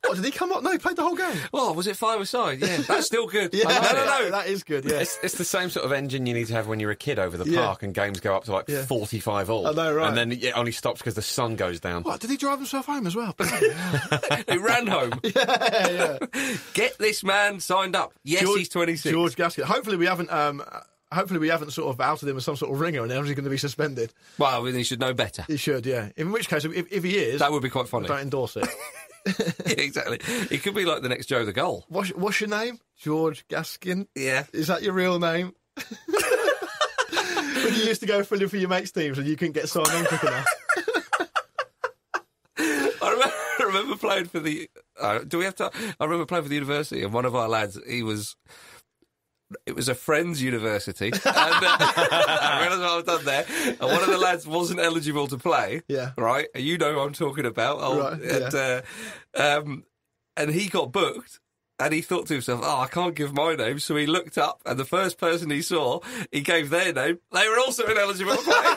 what, did he come up? No, he played the whole game. Well, was it five aside? Yeah, that's still good. Yeah, no, no, no. that- that is good, yeah. It's, it's the same sort of engine you need to have when you're a kid over the Yeah. park and games go up to like Yeah. 45 all. I know, right. And then it only stops because the sun goes down. What, did he drive himself home as well? He ran home. yeah, yeah. Get this man signed up. Yes, he's 26. George Gasket. Hopefully we haven't. Um, hopefully we haven't sort of outed him as some sort of ringer, and now he's going to be suspended. Well, then he should know better. He should, yeah. In which case, if, if he is, That would be quite funny. don't endorse it. exactly. He could be like the next Joe the Goal. What's, what's your name? George Gaskin. Yeah. Is that your real name? when you used to go filling for your mates' teams and you couldn't get signed on quick enough. I remember, I remember playing for the. Uh, do we have to? I remember playing for the university, and one of our lads, he was. It was a friend's university, and uh, I realised what I've done there. And one of the lads wasn't eligible to play. Yeah. right. You know who I'm talking about. Oh, Right, and, uh, um, and he got booked. And he thought to himself, "Oh, I can't give my name." So he looked up, and the first person he saw, he gave their name. They were also ineligible to play.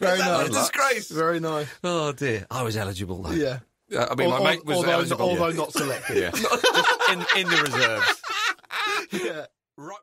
Very nice. disgrace. Very nice. Oh dear, I was eligible though. Yeah. Uh, I mean, my mate was although, eligible. although not selected. Yeah. In, in the reserves. yeah. Right.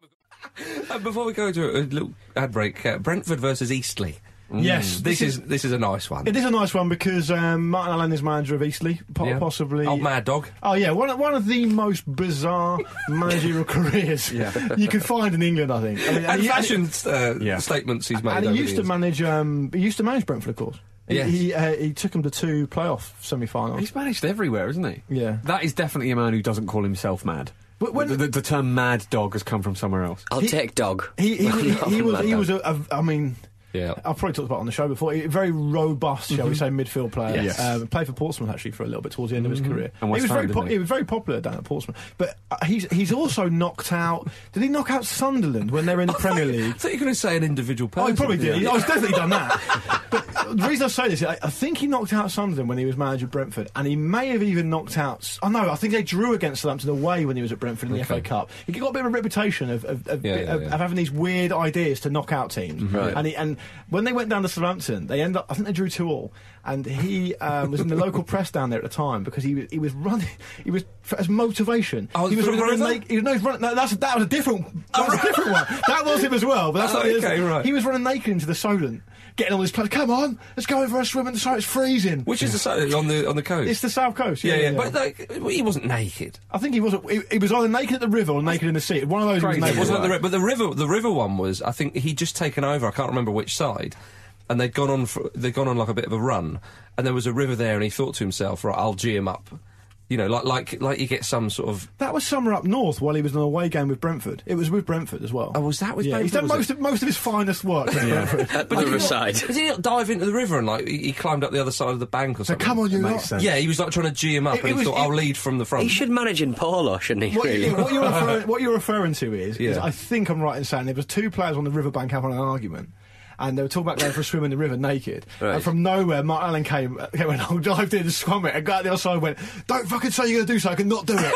Uh, before we go to a little ad break, uh, Brentford versus Eastleigh. Yes, This is this is a nice one. It is a nice one because um, Martin Allen is manager of Eastleigh, po- Yeah. possibly. Old Mad Dog. Oh yeah, one of, one of the most bizarre managerial careers you could find in England, I think. I mean, And he- fashion uh, Yeah. statements he's made. and over he used the to years. manage. Um, he used to manage Brentford, of course. He Yes. he, uh, he took him to two playoff semi-finals. He's managed everywhere, isn't he? Yeah. That is definitely a man who doesn't call himself mad. But when- the, the, the term mad dog has come from somewhere else. I'll He- take dog. He he, he, he was Mad he dog. was a, a I mean. Yeah. I've probably talked about it on the show before. A very robust, shall we say, midfield player. Yes. Um, played for Portsmouth actually for a little bit towards the end of his career. And West he was Ham, very didn't he? he was very popular down at Portsmouth. But uh, he's he's also knocked out. Did he knock out Sunderland when they were in the Premier League? I thought you were going to say an individual person. Oh, he probably did. I was definitely done that. but the reason I say this, I, I think he knocked out Sunderland when he was manager of Brentford, and he may have even knocked out. Oh know. I think they drew against Southampton away when he was at Brentford in the FA Cup. He got a bit of a reputation of of, of, Yeah, yeah, of, of having these weird ideas to knock out teams. Right. And he, and when they went down to Southampton, they ended up. I think they drew two all. And he um, was in the local press down there at the time because he was, he was running. He was as motivation. Oh, he was running. Naked, he, no, he was running. No, that's that was a different. That was a different one. That was him as well. But that's Oh, okay, right. He was running naked into the Solent, getting all this players. Come on, let's go over a swim in the Solent. It's freezing. Which is the on the on the coast. It's the south coast. yeah, Yeah, but like, he wasn't naked. I think he was. He, he was either naked at the river or naked in the sea. One of those. Was naked. Wasn't the but the river the river one was I think he'd just taken over. I can't remember which side, and they'd gone on for, they'd gone on like a bit of a run, and there was a river there, and he thought to himself, right, I'll G him up, you know, like like like you get some sort of. That was summer up north while he was on a away game with Brentford. It was with Brentford as well. Oh, was that with yeah, He's Brentford, done was most of, most of his finest work with Brentford. At the riverside. Did he not dive into the river and like he, he climbed up the other side of the bank or something? So something? come on, you makes lot. sense. Yeah, he was like trying to G him up, It- and it he was- thought, it- "I'll lead from the front." He should manage in polo, shouldn't he? What, really? you, what, you're referring, what you're referring to is, is, I think I'm right in saying there was two players on the riverbank having an argument. And they were talking about going for a swim in the river naked. Right. And from nowhere, Mark Allen came, came and I dived in and swam it and got out the other side and went, Don't fucking say you're going to do so, I can not do it.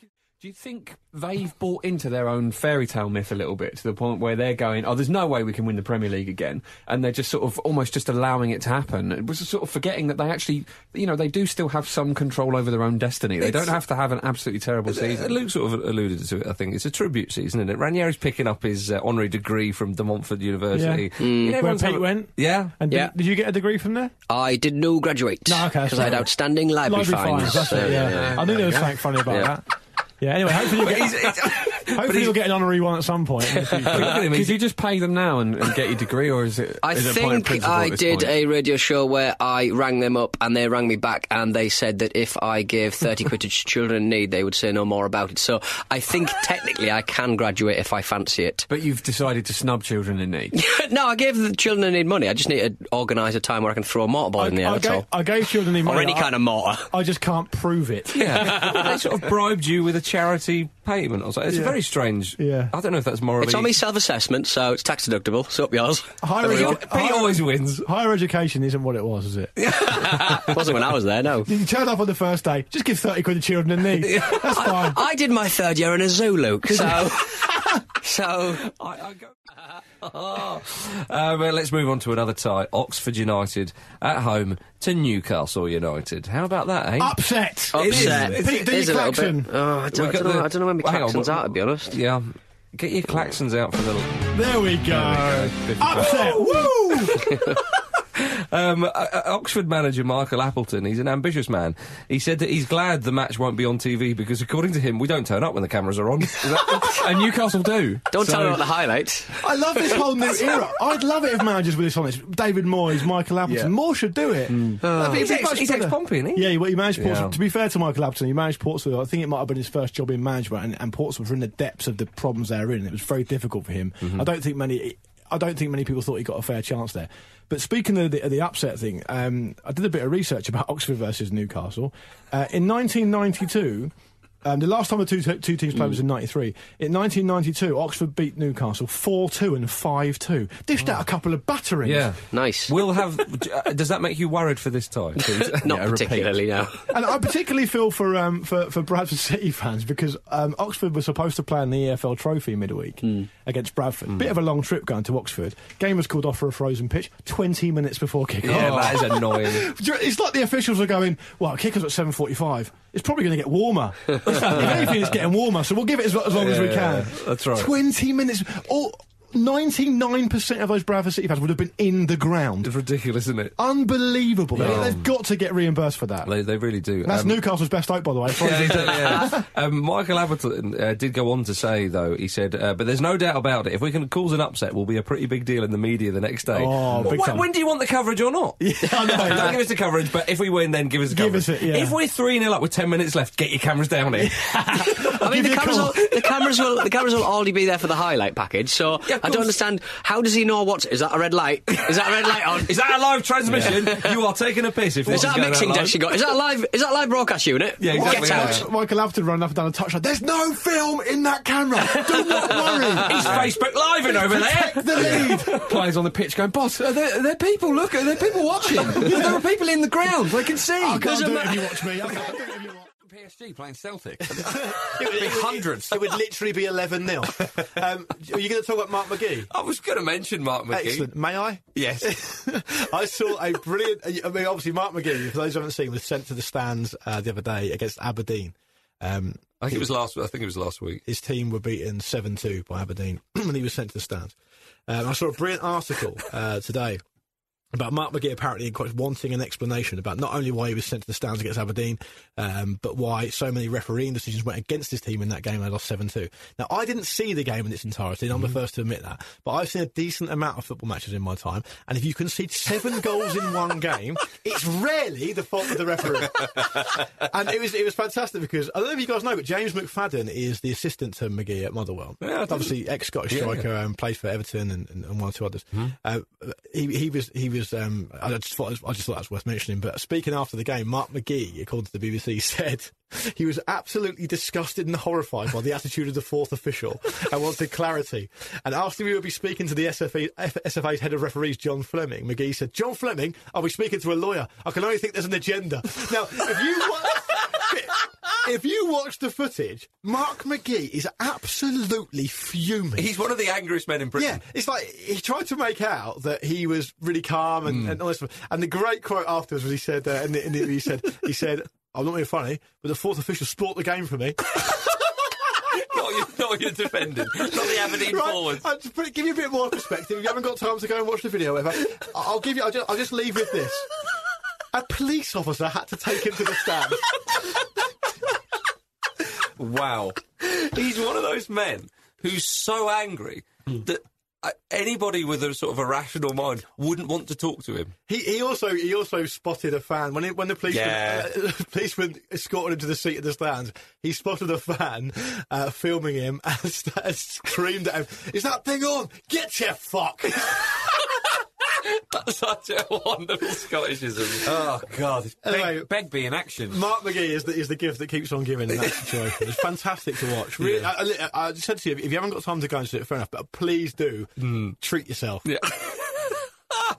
Do you think they've bought into their own fairy tale myth a little bit to the point where they're going, oh, there's no way we can win the Premier League again, and they're just sort of almost just allowing it to happen? It was sort of forgetting that they actually, you know, they do still have some control over their own destiny. They It's- don't have to have an absolutely terrible Uh, season. Luke sort of alluded to it. I think it's a tribute season, isn't it? Ranieri's picking up his uh, honorary degree from De Montfort University. Yeah. You know, Where Pete having- went. Yeah, And Yeah. did, did you get a degree from there? I did no graduate. No, okay, Because I had outstanding library, Library fines. fines, that's So, it, yeah. I knew there was something funny about Yeah. that. Yeah, anyway, hopefully you get... he's, Hopefully, you'll get an honorary one at some point. in the future. Look at him, Could you just pay them now and, and get your degree, or is it? I is it a point of think principle at I did point? a radio show where I rang them up and they rang me back and they said that if I gave 30 quid to children in need, they would say no more about it. So I think technically I can graduate if I fancy it. But you've decided to snub children in need. no, I gave the children in need money. I just need to organise a time where I can throw a mortar ball in the air, I, that's gave, all. I gave children in Or money. any kind of mortar. I, I just can't prove it. Yeah, they sort of bribed you with a charity payment or something. It's Yeah. very strange. Yeah. I don't know if that's morally. It's on me self-assessment, so it's tax deductible. So up yours. Higher, There we go. edu- Pete always wins. higher education isn't what it was, is it? It wasn't when I was there, no. You turned up on the first day, just give 30 quid to children in need. That's fine. I did my third year in a zoo, Luke. So, so I, I go. uh, well, let's move on to another tie. Oxford United at home to Newcastle United. How about that, eh? Upset. upset. It is. Pete, do your a little klaxon. bit. Oh, I don't, I don't know. the- I don't know when my Hang on, klaxon's what- out, to be honest. Yeah. Get your klaxons out for the. There we go. go. Upset. Woo! Um, uh, uh, Oxford manager Michael Appleton, he's an ambitious man. He said that he's glad the match won't be on TV because, according to him, we don't turn up when the cameras are on. and Newcastle do. Don't So- tell me about the highlights. I love this whole new era. I'd love it if managers were this honest. David Moyes, Michael Appleton, Yeah. more should do it. That'd be- he's it'd ex- he's ex-Pompey, isn't he? Yeah, he, he managed Portsmouth. Yeah. To be fair to Michael Appleton, he managed Portsmouth. I think it might have been his first job in management, and, and Portsmouth were in the depths of the problems they're in. It was very difficult for him. I don't think many. I don't think many people thought he got a fair chance there. But speaking of the, of the upset thing, um, I did a bit of research about Oxford versus Newcastle. Uh, in 1992, um, the last time the two, two teams played was in 93. In 1992, Oxford beat Newcastle 4-2 and 5-2. Dished out a couple of batterings. yeah. Nice. We'll have. uh, does that make you worried for this time? Not Yeah, repeat. particularly, no. and I particularly feel for um, for, for Bradford City fans because um, Oxford was supposed to play in the EFL Trophy midweek against Bradford. Bit of a long trip going to Oxford. Game was called off for a frozen pitch 20 minutes before kick-off. Yeah, that is annoying. It's like the officials are going, well, kick-off's at 7.45. It's probably going to get warmer. if anything, it's getting warmer, so we'll give it as, as long as we can. yeah, that's right. 20 minutes. All, 99% of those Bradford City fans would have been in the ground. It's ridiculous, isn't it? Unbelievable. They've got to get reimbursed for that. They, they really do. That's Um, Newcastle's best hope, by the way. Yeah, yeah. um, Michael Appleton uh, did go on to say, though, he said, uh, but there's no doubt about it. If we can cause an upset, we'll be a pretty big deal in the media the next day. Oh, Well, big wh- time. when do you want the coverage or not? I know. Don't give us the coverage, but if we win, then give us the Give coverage. us it, yeah. If we're 3 0 up with 10 minutes left, get your cameras down here. I mean, the cameras, will, the cameras will the cameras will already be there for the highlight package. So Yeah, of I don't understand. How does he know what? Is that a red light? Is that a red light on? Is that a live transmission? You are taking a piss if Is that a mixing desk you got? Is that a live? Is that a live broadcast unit? Yeah, exactly, Get yeah. Michael Appleton running up and down the touchline. There's no film in that camera. Do not worry. He's Facebook Live in over there. the lead. Players on the pitch going, boss, are there, are there people? Look, are there people watching? there are people in the ground. They can see. I can't There's a do ma- it if you watch me. I can't do it if you watch PSG playing Celtic. It would be hundreds. It would literally be 11 0. Um, are you going to talk about Mark McGhee? I was going to mention Mark McGhee. Excellent. May I? Yes. I saw a brilliant. I mean, obviously, Mark McGhee, for those who haven't seen, was sent to the stands uh, the other day against Aberdeen. Um, I think it was last. I think it was last week. his team were beaten 7 2 by Aberdeen and he was sent to the stands. Um, I saw a brilliant article uh, today about Mark McGhee apparently quite wanting an explanation about not only why he was sent to the stands against Aberdeen, um, but why so many refereeing decisions went against his team in that game and they lost 7 2. Now, I didn't see the game in its entirety, and I'm the first to admit that, but I've seen a decent amount of football matches in my time, and if you concede seven goals in one game, it's rarely the fault of the referee. and it was it was fantastic because I don't know if you guys know, but James McFadden is the assistant to McGhee at Motherwell. Yeah, Obviously, ex Scottish striker, and plays for Everton and, and, and one or two others. Uh, he he was he was. Um, I just thought I just thought that was worth mentioning. But speaking after the game, Mark McGhee, according to the BBC, said. He was absolutely disgusted and horrified by the attitude of the fourth official and wanted clarity. And after we would be speaking to the SFA, SFA's head of referees, John Fleming, McGhee said, John Fleming, I'll be speaking to a lawyer. I can only think there's an agenda. Now, if you wa- if you watch the footage, Mark McGhee is absolutely fuming. He's one of the angriest men in Britain. Yeah, it's like he tried to make out that he was really calm and, and all this. stuff. And the great quote afterwards was he said, uh, in the, in the, he said, he said, I'm not being funny, but the fourth official sport the game for me. not, you, not you're defending. Not the Aberdeen Right, forwards. I'll just put it, give you a bit more perspective. If you haven't got time to go and watch the video, whatever, I- I'll give you. I'll just, I'll just leave with this. A police officer had to take him to the stand. Wow. He's one of those men who's so angry that uh, anybody with a sort of a rational mind wouldn't want to talk to him. He, he also he also spotted a fan when he, when the policeman Yeah. uh, policeman escorted him to the seat of the stands. He spotted a fan uh, filming him and, st- and screamed at him, "Is that thing on? Get your fuck!" That's such a wonderful Scottishism. Oh God, Anyway- Beg, Begbie in action. Mark McGhee is the, is the gift that keeps on giving in that situation. It's fantastic to watch. Really, I, I, I just said to you, if you haven't got time to go and see it, fair enough. But please do treat yourself. Yeah.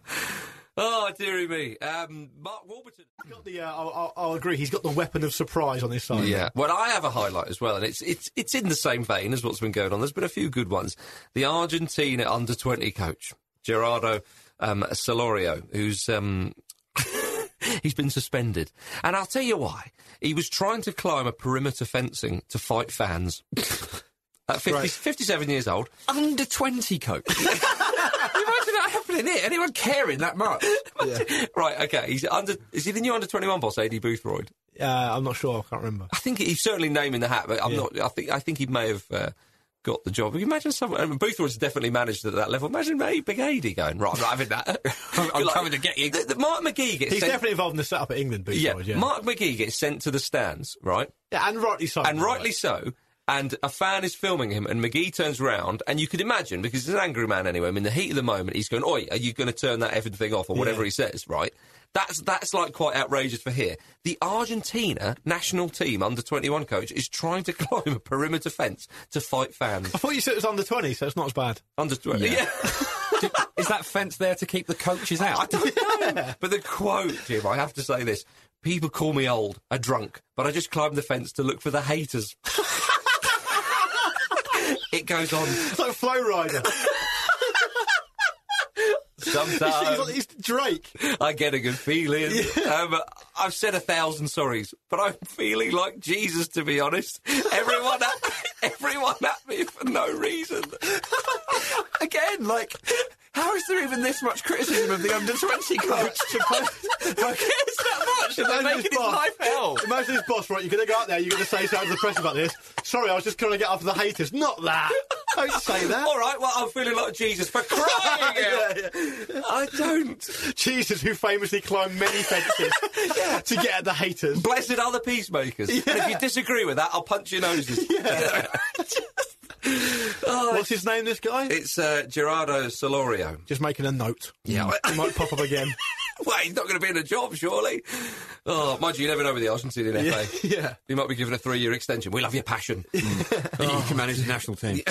oh, dearie me. Um, Mark Warburton. He's got the, uh, I'll, I'll, I'll agree. He's got the weapon of surprise on his side. Yeah. Well, I have a highlight as well, and it's it's it's in the same vein as what's been going on. There's been a few good ones. The Argentina under twenty coach Gerardo um, Salorio, who's um, he's been suspended, and I'll tell you why. He was trying to climb a perimeter fencing to fight fans. At 50, Right. 57 years old, Under twenty coach. You imagine that happening here? Anyone caring that much? right? Okay, he's under. Is he the new under twenty one boss, Aidy Boothroyd? Uh, I'm not sure. I can't remember. I think he's certainly naming the hat, but I'm Yeah. not. I think I think he may have uh, got the job. Imagine someone? I mean, Boothroyd's definitely managed at that level. Imagine me, Big Aidy, going right. I'm not having that. I'm Like, coming to get you. The, the Mark McGhee gets He's sent. definitely involved in the setup at England. Boothroyd, yeah. Mark McGhee gets sent to the stands, right? yeah, and rightly so. and by the way. rightly so. And a fan is filming him, and McGhee turns round, and you could imagine because he's an angry man anyway. I mean, the heat of the moment, he's going, "Oi, are you going to turn that effing thing off?" or whatever Yeah. he says, right? That's that's like quite outrageous for here. The Argentina national team under twenty one coach is trying to climb a perimeter fence to fight fans I thought you said it was under 20, so it's not as bad. under twenty. Yeah. Is that fence there to keep the coaches out? I don't know. But the quote, Jim, I have to say this. People call me old, a drunk, but I just climbed the fence to look for the haters. it goes on. It's like Flo Rida. he's, Sometimes like, he's Drake. I get a good feeling. Um, I've said a thousand sorries, but I'm feeling like Jesus, to be honest. Everyone at, everyone at me for no reason. Again, like, how is there even this much criticism of the under twenty coach? Who cares that much? They're Imagine making his his boss. life hell. Imagine this boss, right? You're going to go out there, you're going to say something to the press about this. Sorry, I was just trying to get after the haters. Not that. Don't say that. All right, well, I'm feeling like Jesus for crying. Yeah, yeah. I don't. Jesus, who famously climbed many fences to get at the haters. Blessed are the peacemakers. And if you disagree with that, I'll punch your noses. What's his name, this guy? It's uh, Gerardo Salorio. Just making a note. Yeah. He might pop up again. well, he's not going to be in a job, surely. Oh, mind you, you never know with the Argentinian Yeah, FA. yeah. He might be given a three-year extension. We love your passion. You can manage the national team.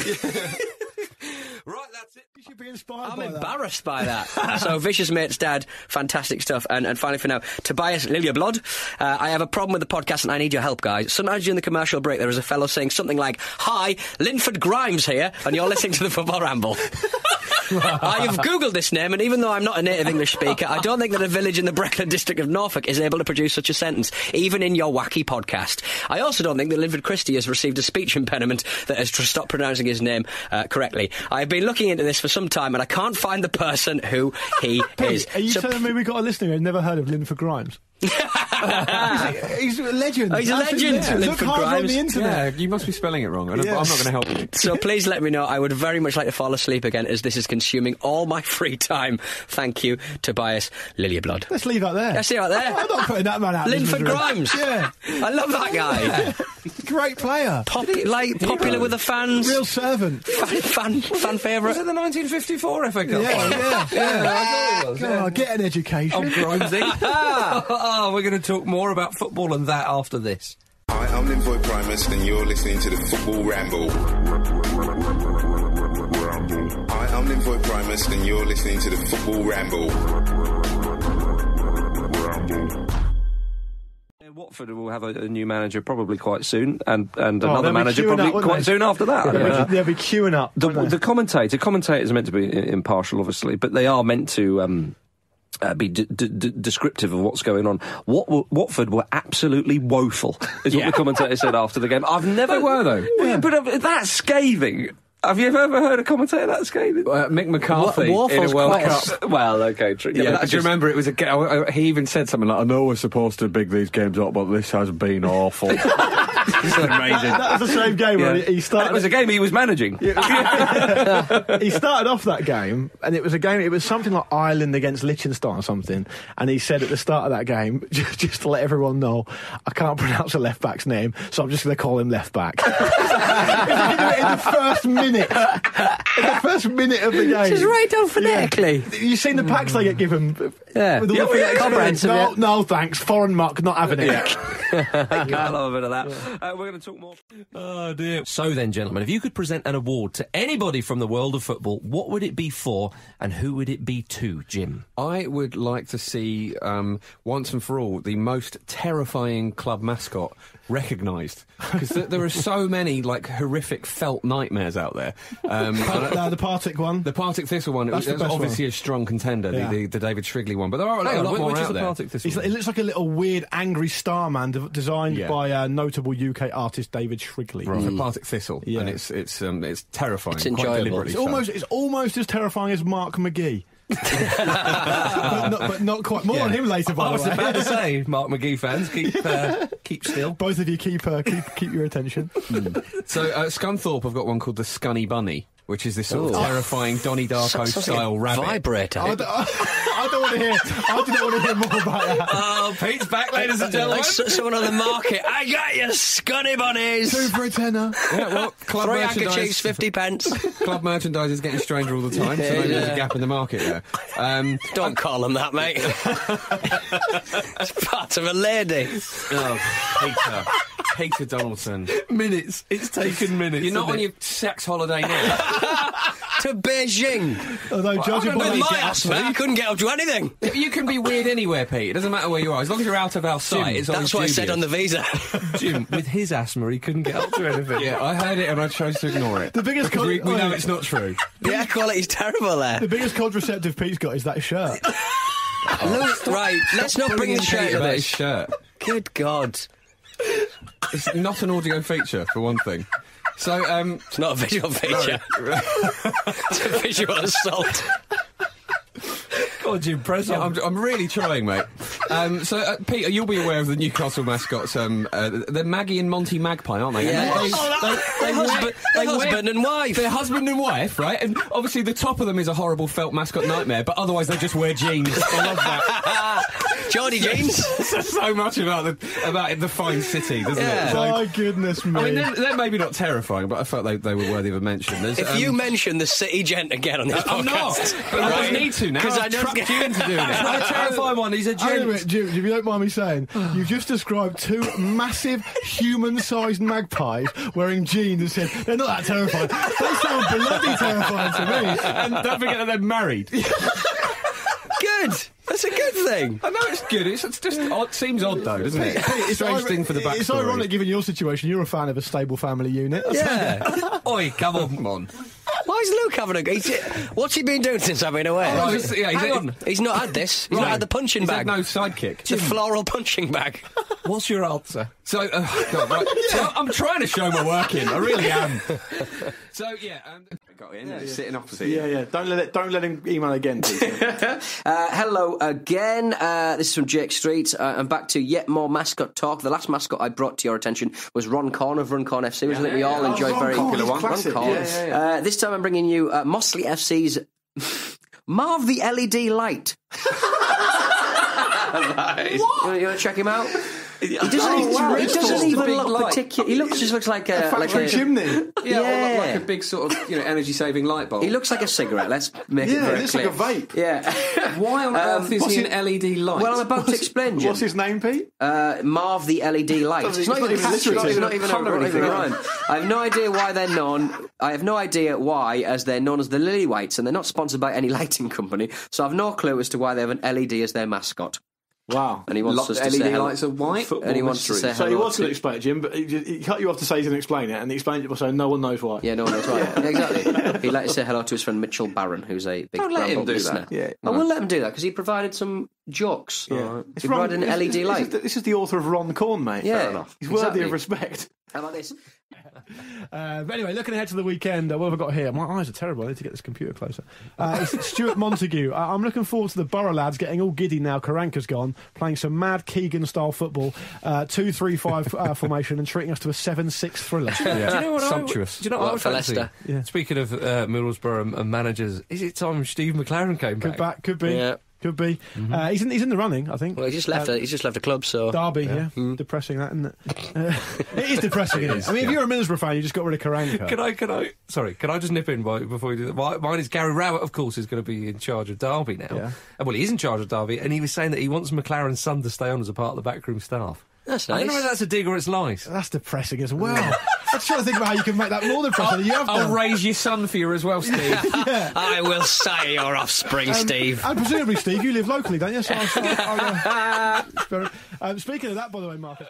Right, that's it. You should be inspired I'm by that. embarrassed by that. so, Vicious Mate's dad, fantastic stuff. And, and finally, for now, Tobias Liljeblad. Uh, I have a problem with the podcast and I need your help, guys. Sometimes during the commercial break, there is a fellow saying something like, Hi, Linford Grimes here, and you're listening to the Football Ramble. I have Googled this name, and even though I'm not a native English speaker, I don't think that a village in the Breckland district of Norfolk is able to produce such a sentence, even in your wacky podcast. I also don't think that Linford Christie has received a speech impediment that has to stop pronouncing his name uh, correctly. I've been looking into this for some time, and I can't find the person who he is. Are you So- telling me we got a listener who's never heard of Linford Grimes? he's a legend. Oh, he's a Absolute legend, Look Linford hard on the internet. Yeah, you must be spelling it wrong. and I'm Yes. not going to help you. So please let me know. I would very much like to fall asleep again as this is consuming all my free time. Thank you, Tobias Liljeblad. Let's leave that there. Let's see out there. I'm not putting that man out. of Linford. Grimes. Yeah, I love that guy. great player. Pop, like popular with the fans. Real servant. fan, fan, fan favourite. Was it the 1954 FA Cup? Yeah, yeah, yeah. I thought it was, yeah. God, get an education. Oh, Grimesy. Eh? Oh, we're going to talk more about football and that after this. Hi, I'm Linvoy Primus, and you're listening to the Football Ramble. Hi, I'm Linvoy Primus, and you're listening to the Football Ramble. Watford will have a, a new manager probably quite soon, and, and Oh, another manager probably up, quite they? soon after that. They'll, Yeah. be, they'll be queuing up. The, the commentator, commentators are meant to be impartial, obviously, but they are meant to um, uh, be d- d- d- descriptive of what's going on. What Watford were absolutely woeful, is what the commentator said after the game. I've never They were, though. Well, But uh, that's scathing. Have you ever heard a commentator that scathing? Uh, Mick McCarthy Wa- in Waffle's a World quite Cup. well, okay, true. Yeah, but but that's do you remember it was a? ga- uh, He even said something like, "I know we're supposed to big these games up, but this has been awful." amazing. That was the same game where Yeah. he And started. it was a game he was managing. he started off that game, and it was a game. It was something like Ireland against Liechtenstein or something. And he said at the start of that game, just, just to let everyone know, I can't pronounce a left back's name, so I'm just going to call him left back. in the first minute, in the first minute of the game, Just write down phonetically. You seen the packs they get given? Yeah. With all Yeah, the well, yeah, phonetics? comprehensive, No, no, thanks. Foreign muck, not having it. I love a bit of that. Uh, we're going to talk more. Oh dear. So then, gentlemen, if you could present an award to anybody from the world of football, what would it be for, and who would it be to, Jim? I would like to see, um, once and for all, the most terrifying club mascot recognised. Because th- there are so many, like, horrific felt nightmares out there. Um, No, the Partick one. the Partick Thistle one, it That's was, the it was best obviously a strong contender, Yeah. the, the, the David Shrigley one. But there are a, a lot wh- more is out the there. Partick this He's, one? it looks like a little weird angry starman de- designed Yeah. by uh, notable UK artist David Shrigley. Right, for Partick Thistle, Yeah. and it's it's um, it's terrifying. It's quite enjoyable. deliberately It's so. almost it's almost as terrifying as Mark McGhee. But, not, but not quite. More on him later, by I the was way. about to say, Mark McGhee fans, keep uh, keep still. Both of you keep uh, keep keep your attention. So uh, Scunthorpe have got one called the Scunny Bunny, which is this sort of terrifying Donnie Darko Sounds style a rabbit. vibrator. I, don't, I don't want to hear. I do not want to hear more about that. Oh, Pete's back, ladies and gentlemen. Like s- someone on the market. I got you, scunny bunnies. Two for a tenner. Yeah, well, club Three merchandise, handkerchiefs, 50 pence. club merchandise is getting stranger all the time, so maybe there's a gap in the market there. Um, Don't call them that, mate. it's part of a lady. oh, Peter, Peter Donaldson, minutes. It's taken minutes. you're not isn't on it? your sex holiday now. To Beijing. Although judging With by my asthma, I couldn't get up to anything. you can be weird anywhere, Pete. It doesn't matter where you are, as long as you're out of our sight. It's That's always what I said on the visa. Jim, with his asthma, he couldn't get up to anything. Yeah, I heard it and I chose to ignore it. The biggest because we, con- we know oh, it's not true. the air quality's terrible there. the biggest contraceptive Pete's got is that shirt. Look, right, let's not bring the shirt Pete to about his this. shirt. Good God. It's not an audio feature, for one thing. So, um, It's not a visual feature. it's a visual assault. God, Jim, press Yeah, on. I'm, I'm really trying, mate. Um, so, uh, Peter, you'll be aware of the Newcastle mascots. Um, uh, they're Maggie and Monty Magpie, aren't they? And Yeah. they- they- They're they husband, they husband and wife. They're husband and wife, right? And obviously, the top of them is a horrible felt mascot nightmare, but otherwise, they just wear jeans. I love that. Geordie jeans. So much about the about the fine city, doesn't Yeah. it? Like, My goodness me. I mean, they're, they're maybe not terrifying, but I felt they, they were worthy of a mention. There's, If um, you mention the city gent again on this I'm not, podcast, but I don't need to now. Because I I've trapped get you into doing it. Not a terrifying one. He's a Hang on a gent. minute, Jim, if you don't mind me saying, you've just described two massive human-sized magpies wearing jeans and said they're not that terrifying. They sound bloody terrifying to me. and don't forget that they're married. good. That's a good thing. I know it's good. It's, it's just odd. Seems odd though, doesn't it? It's Strange thing for the backstory. It's ironic given your situation. You're a fan of a stable family unit. Yeah. Oi, come on. Come on. Why is Luke having a? He's, what's he been doing since I've been away? Oh, he's- yeah, he's- Hang on. He's not had this. He's not had the punching He's had bag. no sidekick. the floral punching bag. What's your answer? So, uh, God, right. so I'm trying to show my work in. I really am. so yeah, um, got in sitting opposite. Yeah, yeah. Don't let it, don't let him email again, Peter. Uh, hello again. Uh, this is from Jake Street. Uh, and back to yet more mascot talk. The last mascot I brought to your attention was Ron Corn of Runcorn FC, which I think we all yeah. enjoyed Oh, Ron very Corn, popular one. classic. Ron Corn. Yeah, yeah, Uh, this time I'm bringing you uh, Mossley FC's Marv the LED light. You want to check him out? He doesn't, Oh, even- wow. he doesn't a even look light. particular. He looks just looks like a, like a chimney. Yeah, or Yeah. like a big sort of you know energy saving light bulb. He looks like a cigarette. Let's make it Yeah, very it looks clear. like a vape. Yeah. Why on earth is what's he it- an LED light? well, I'm about to explain. Jim. What's his name, Pete? Uh, Marv the LED light. Doesn't- It's not it's even not even catchy. It's not even a, Colour or not even a anything. rhyme. I have no idea why they're known. I have no idea why, as they're known as the Lily Whites, and they're not sponsored by any lighting company. So I've no clue as to why they have an LED as their mascot. Wow. And he wants Lo- us to LED say hello. lights are white. And he wants to say So he hello was going to to. explain it, Jim, but he, just- he cut you off to say he's going to explain it, and he explained it so no one knows why. Yeah, no one knows why. Yeah, exactly. He'd like to say hello to his friend Mitchell Barron, who's a big Don't let him Ramble do listener. that. Yeah. I will let him do that because he provided some jokes. Yeah. It's red an this- LED this, This light. is, the, this is the author of Ron Corn, mate. Yeah, Fair enough. He's worthy exactly. of respect. How about this? Uh, but anyway, looking ahead to the weekend, uh, what have I got here? My eyes are terrible. I need to get this computer closer. Uh, it's Stuart Montague. Uh, I'm looking forward to the Borough lads getting all giddy now. Karanka's gone, playing some mad Keegan style football, uh, two three five uh, formation, and treating us to a seven six thriller. Do you know what Sumptuous. I, do you know what, What, I would for? Leicester? Yeah. Speaking of uh, Middlesbrough and, and managers, is it time Steve McClaren came Could back? back, could be, Yeah. Could be. Uh, he's in he's in the running, I think. Well, he just left. Uh, a, he's just left a club, so Derby, yeah, depressing that, isn't it? Uh, it is depressing, isn't? I mean, if you're a Middlesbrough fan, you just got rid of Karanka. Can I? Can I? Sorry, can I just nip in by, before we do that? My- Mine is Gary Rowett, of course, is going to be in charge of Derby now. Yeah. Uh, Well, he is in charge of Derby, and he was saying that he wants McClaren's son to stay on as a part of the backroom staff. That's I don't know nice. whether that's a dig or it's nice. That's depressing as well. I was trying to think about how you can make that more depressing. you have I'll done. raise your son for you as well, Steve. yeah. I will say your offspring, Steve. And presumably, Steve, you live locally, don't you? So I'll, I'll, I'll, uh, um, speaking of that, by the way, Marcus,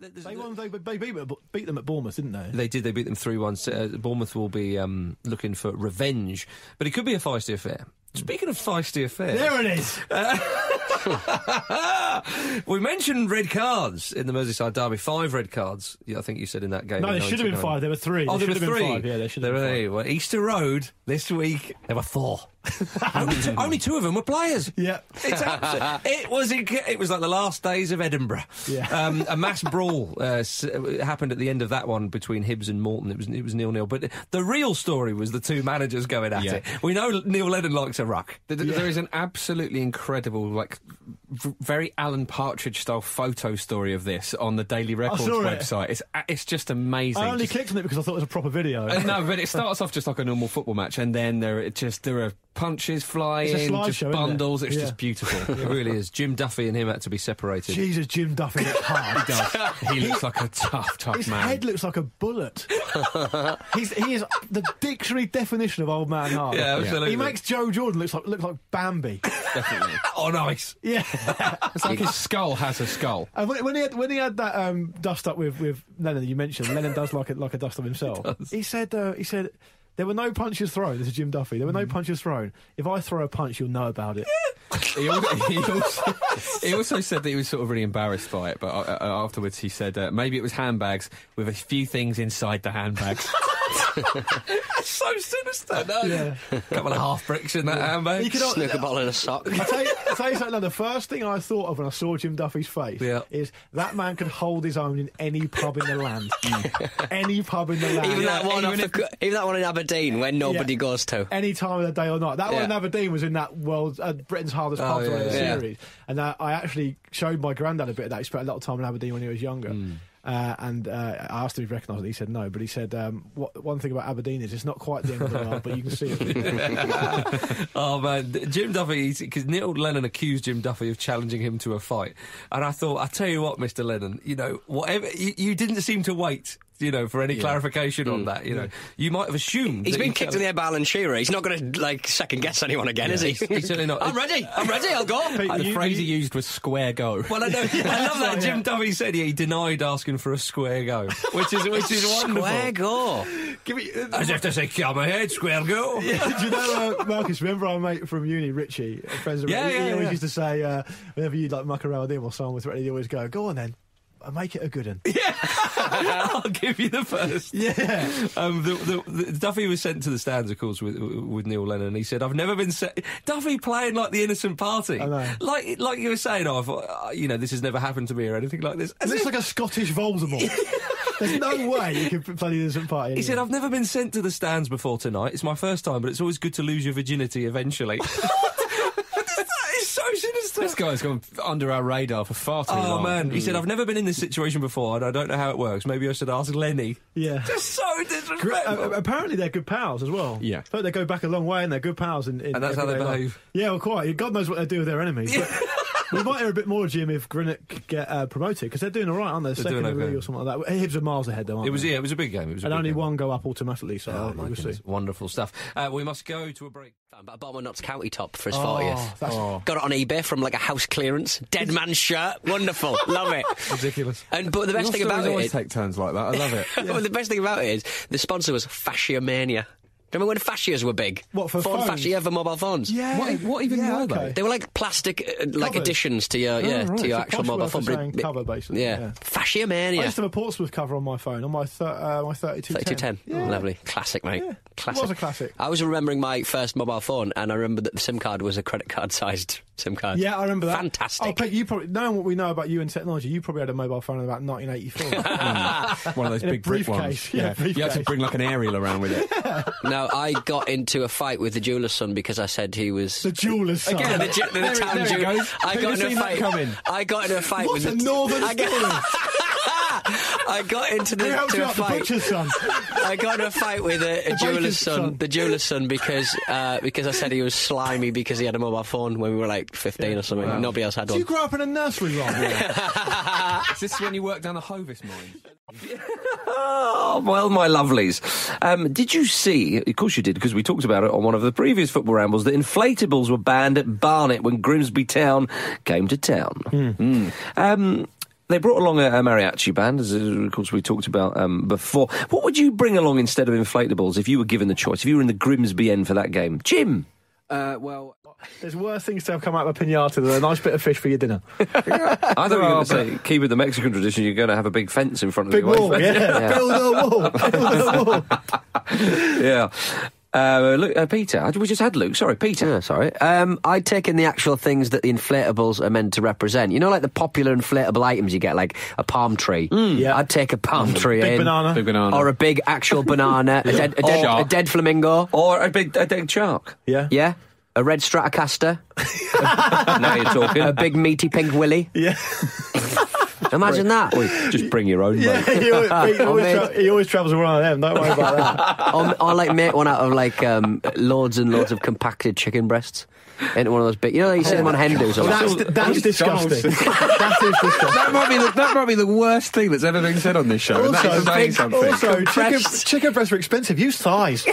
they, they, won, they, they beat, them- beat them at Bournemouth, didn't they? They did. They beat them three one. Uh, Bournemouth will be um, looking for revenge, but it could be a feisty affair. Speaking of feisty affairs, There it is. we mentioned red cards in the Merseyside derby. Five red cards. I think you said in that game. No, there should have been five. There were three. Oh, there, should were three. been five. Yeah, there should There have were been three. Well, Easter Road this week there were four. only, two, only two of them were players. Yeah. It's it was it was like the last days of Edinburgh. Yeah. Um, a mass brawl uh, happened at the end of that one between Hibs and Morton. It was it was nil nil. But the real story was the two managers going at Yeah. it. We know Neil Lennon likes a ruck. Th- th- There is an absolutely incredible, like, v- very Alan Partridge style photo story of this on the Daily Records saw it. website. It's it's just amazing. I only Just- clicked on it because I thought it was a proper video. Uh, no, but it starts off just like a normal football match, and then there are just there are punches flying, slideshow, just isn't it? bundles. It's Yeah. just beautiful. It really is. Jim Duffy and him had to be separated. Jesus, Jim Duffy looks hard. he he looks like a tough, tough His man. His head looks like a bullet. He's, he is the dictionary definition of old man hard. Yeah, absolutely. He makes Joe Jordan look like look like Bambi. Definitely. Oh, nice. Yeah. It's like his skull has a skull. And when, when he had when he had that um, dust up with, with Lennon, you mentioned Lennon does like a, like a dust up himself. He, said uh, he said there were no punches thrown. This is Jim Duffy. There were no punches thrown. If I throw a punch, you'll know about it. He also, he, also, he also said that he was sort of really embarrassed by it, but uh, uh, afterwards he said uh, maybe it was handbags with a few things inside the handbags. so sinister. No. Yeah. Couple of half bricks in that handbag. He could al- Snooker ball in a sock. I tell you, I tell you something. No, the first thing I thought of when I saw Jim Duffy's face Yeah. is that man could hold his own in any pub in the land. any pub in the land. Even that one, even off the, even that one in Aberdeen when nobody Yeah. goes to. any time of the day or night. That one in Yeah. Aberdeen was in that world uh, Britain's hardest pub Oh, to yeah, win the yeah. series, and uh, I actually showed my granddad a bit of that. He spent a lot of time in Aberdeen when he was younger. Uh, and uh, I asked him if he recognised it. He said no, but he said um, what, one thing about Aberdeen is it's not quite the end of the world, but you can see it. Oh man, Jim Duffy, because Neil Lennon accused Jim Duffy of challenging him to a fight, and I thought, I tell you what, Mister Lennon, you know, whatever you, you didn't seem to wait, you know, for any clarification on that. You know, you might have assumed he's been he kicked in the head by Alan Shearer. He's not going to like second guess anyone again, is he? He's- he's certainly not. I'm ready. I'm ready. I'll go. the you- phrase you- he used was square go. Well, I know. I love that. Jim Duffy said he denied asking for a square go, which is which is wonderful. Square go. Give me, uh, As if to say, "Come ahead, square go." Do you know, uh, Marcus? Remember our mate from uni, Richie, a friends of Yeah, he, yeah, he always used to say, uh, whenever you'd like muck around with him or someone was ready, he'd always go, "Go on then, I'll make it a good one." Yeah, I'll give you the first. Yeah. Um, the, the, the, Duffy was sent to the stands, of course, with with Neil Lennon. He said, "I've never been sent." Duffy playing like the innocent party, like like you were saying. Oh, I thought, uh, you know, this has never happened to me or anything like this. As Looks if- like a Scottish Voldemort. There's no way you could play the innocent party. he said, "I've never been sent to the stands before tonight. It's my first time, but it's always good to lose your virginity eventually." that is so sinister. This guy's gone under our radar for far too long. Oh long. man, he said, "I've never been in this situation before, and I don't know how it works. Maybe I should ask Lenny." Yeah. Just so Gr- disrespectful. uh, apparently they're good pals as well. Yeah. but they go back a long way and they're good pals. In, in And that's how they everyday life. behave. Yeah, well, quite. God knows what they do with their enemies. But we might hear a bit more, Jim, if Greenock get uh, promoted because they're doing all right, aren't they? Second doing in okay. league or something like that. Hibs are miles ahead, though. Aren't it was they? yeah, it was a big game. It was and only game. one go up automatically. So Oh, uh, my goodness. see. Wonderful stuff. Uh, we must go to a break. But Bottom Notts County top for his Oh, 40th. that's- Got it on eBay from like a house clearance. Dead man's shirt. Wonderful. Love it. Ridiculous. And but the best Your thing stories about it always take turns like that. I love it. well, the best thing about it is the sponsor was Fascia Mania. Remember when fascias were big? What, for phone phones? fascia yeah, for mobile phones? Yeah. What- what even yeah, were okay. they? They were like plastic, uh, like Covers. additions to your yeah right. to your It's actual mobile phone. saying But- cover, basically, Yeah, yeah. fascia I mania. used to have a Portsmouth cover on my phone, on my thir- uh, my 3210. 3210. Lovely. Classic, mate. Yeah, Classic. it was a classic. I was remembering my first mobile phone, and I remember that the SIM card was a credit card sized SIM card. Yeah, I remember that. Fantastic. Oh, Pete, you probably knowing what we know about you and technology, you probably had a mobile phone in about 1984. One of those In a big brick ones. briefcase, yeah, You had to bring like an aerial around with it. no, I got into a fight with the jeweler's son because I said he was. the jeweler's son. Yeah, the, ju- the There town jeweler. I got into a fight. I got into a fight with a the northern I got? I got into the to you a out, the fight. son? I got in a fight with a, a jeweler's son, son. the jeweler's son, because uh, because I said he was slimy because he had a mobile phone when we were like fifteen or something. Nobody else had Did one. you grow up in a nursery rhyme? Is this when you worked down the Hovis mine? Oh, well, my lovelies. Um, did you see, of course you did, because we talked about it on one of the previous football rambles, that inflatables were banned at Barnet when Grimsby Town came to town. Mm. Um, they brought along a, a mariachi band, as of course we talked about um, before. What would you bring along instead of inflatables if you were given the choice, if you were in the Grimsby end for that game? Jim? Uh, well, There's worse things to have come out of a pinata than a nice bit of fish for your dinner. I thought you were going to say, keep it the Mexican tradition, you're going to have a big fence in front of Big you. wall, yeah. Build a wall. Build a wall. yeah. Uh, look, uh, Peter, we just had Luke. Sorry, Peter. Yeah, sorry. Um, I'd take in the actual things that the inflatables are meant to represent. You know, like the popular inflatable items you get, like a palm tree. yeah. I'd take a palm tree Big in. banana. big banana. Or a big actual banana, a, dead, a, dead, a dead flamingo. Or a big, a big shark. Yeah. Yeah. A red Stratocaster. now you're talking. a big meaty pink willy. Yeah. Imagine that. Just bring your own, Yeah, mate. he, always, he, always tra- he always travels with one of them. Don't worry about that. or, or like make one out of like um, loads and loads of compacted chicken breasts into one of those big. You know, you see them on hen dos. or That's, something. that's disgusting. that is disgusting. that might be the, that might be the worst thing that's ever been said on this show. Also, is saying big- something. also chicken, chicken breasts are expensive. Use thighs.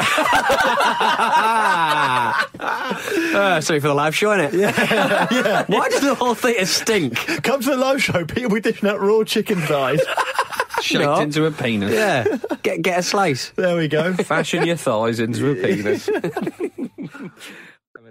Uh, sorry for the live show, innit? Yeah, yeah. Why does the whole theatre stink? Come to the low show. People will be dishing out raw chicken thighs. shaped No. into a penis. Yeah, get get a slice. There we go. Fashion your thighs into a penis.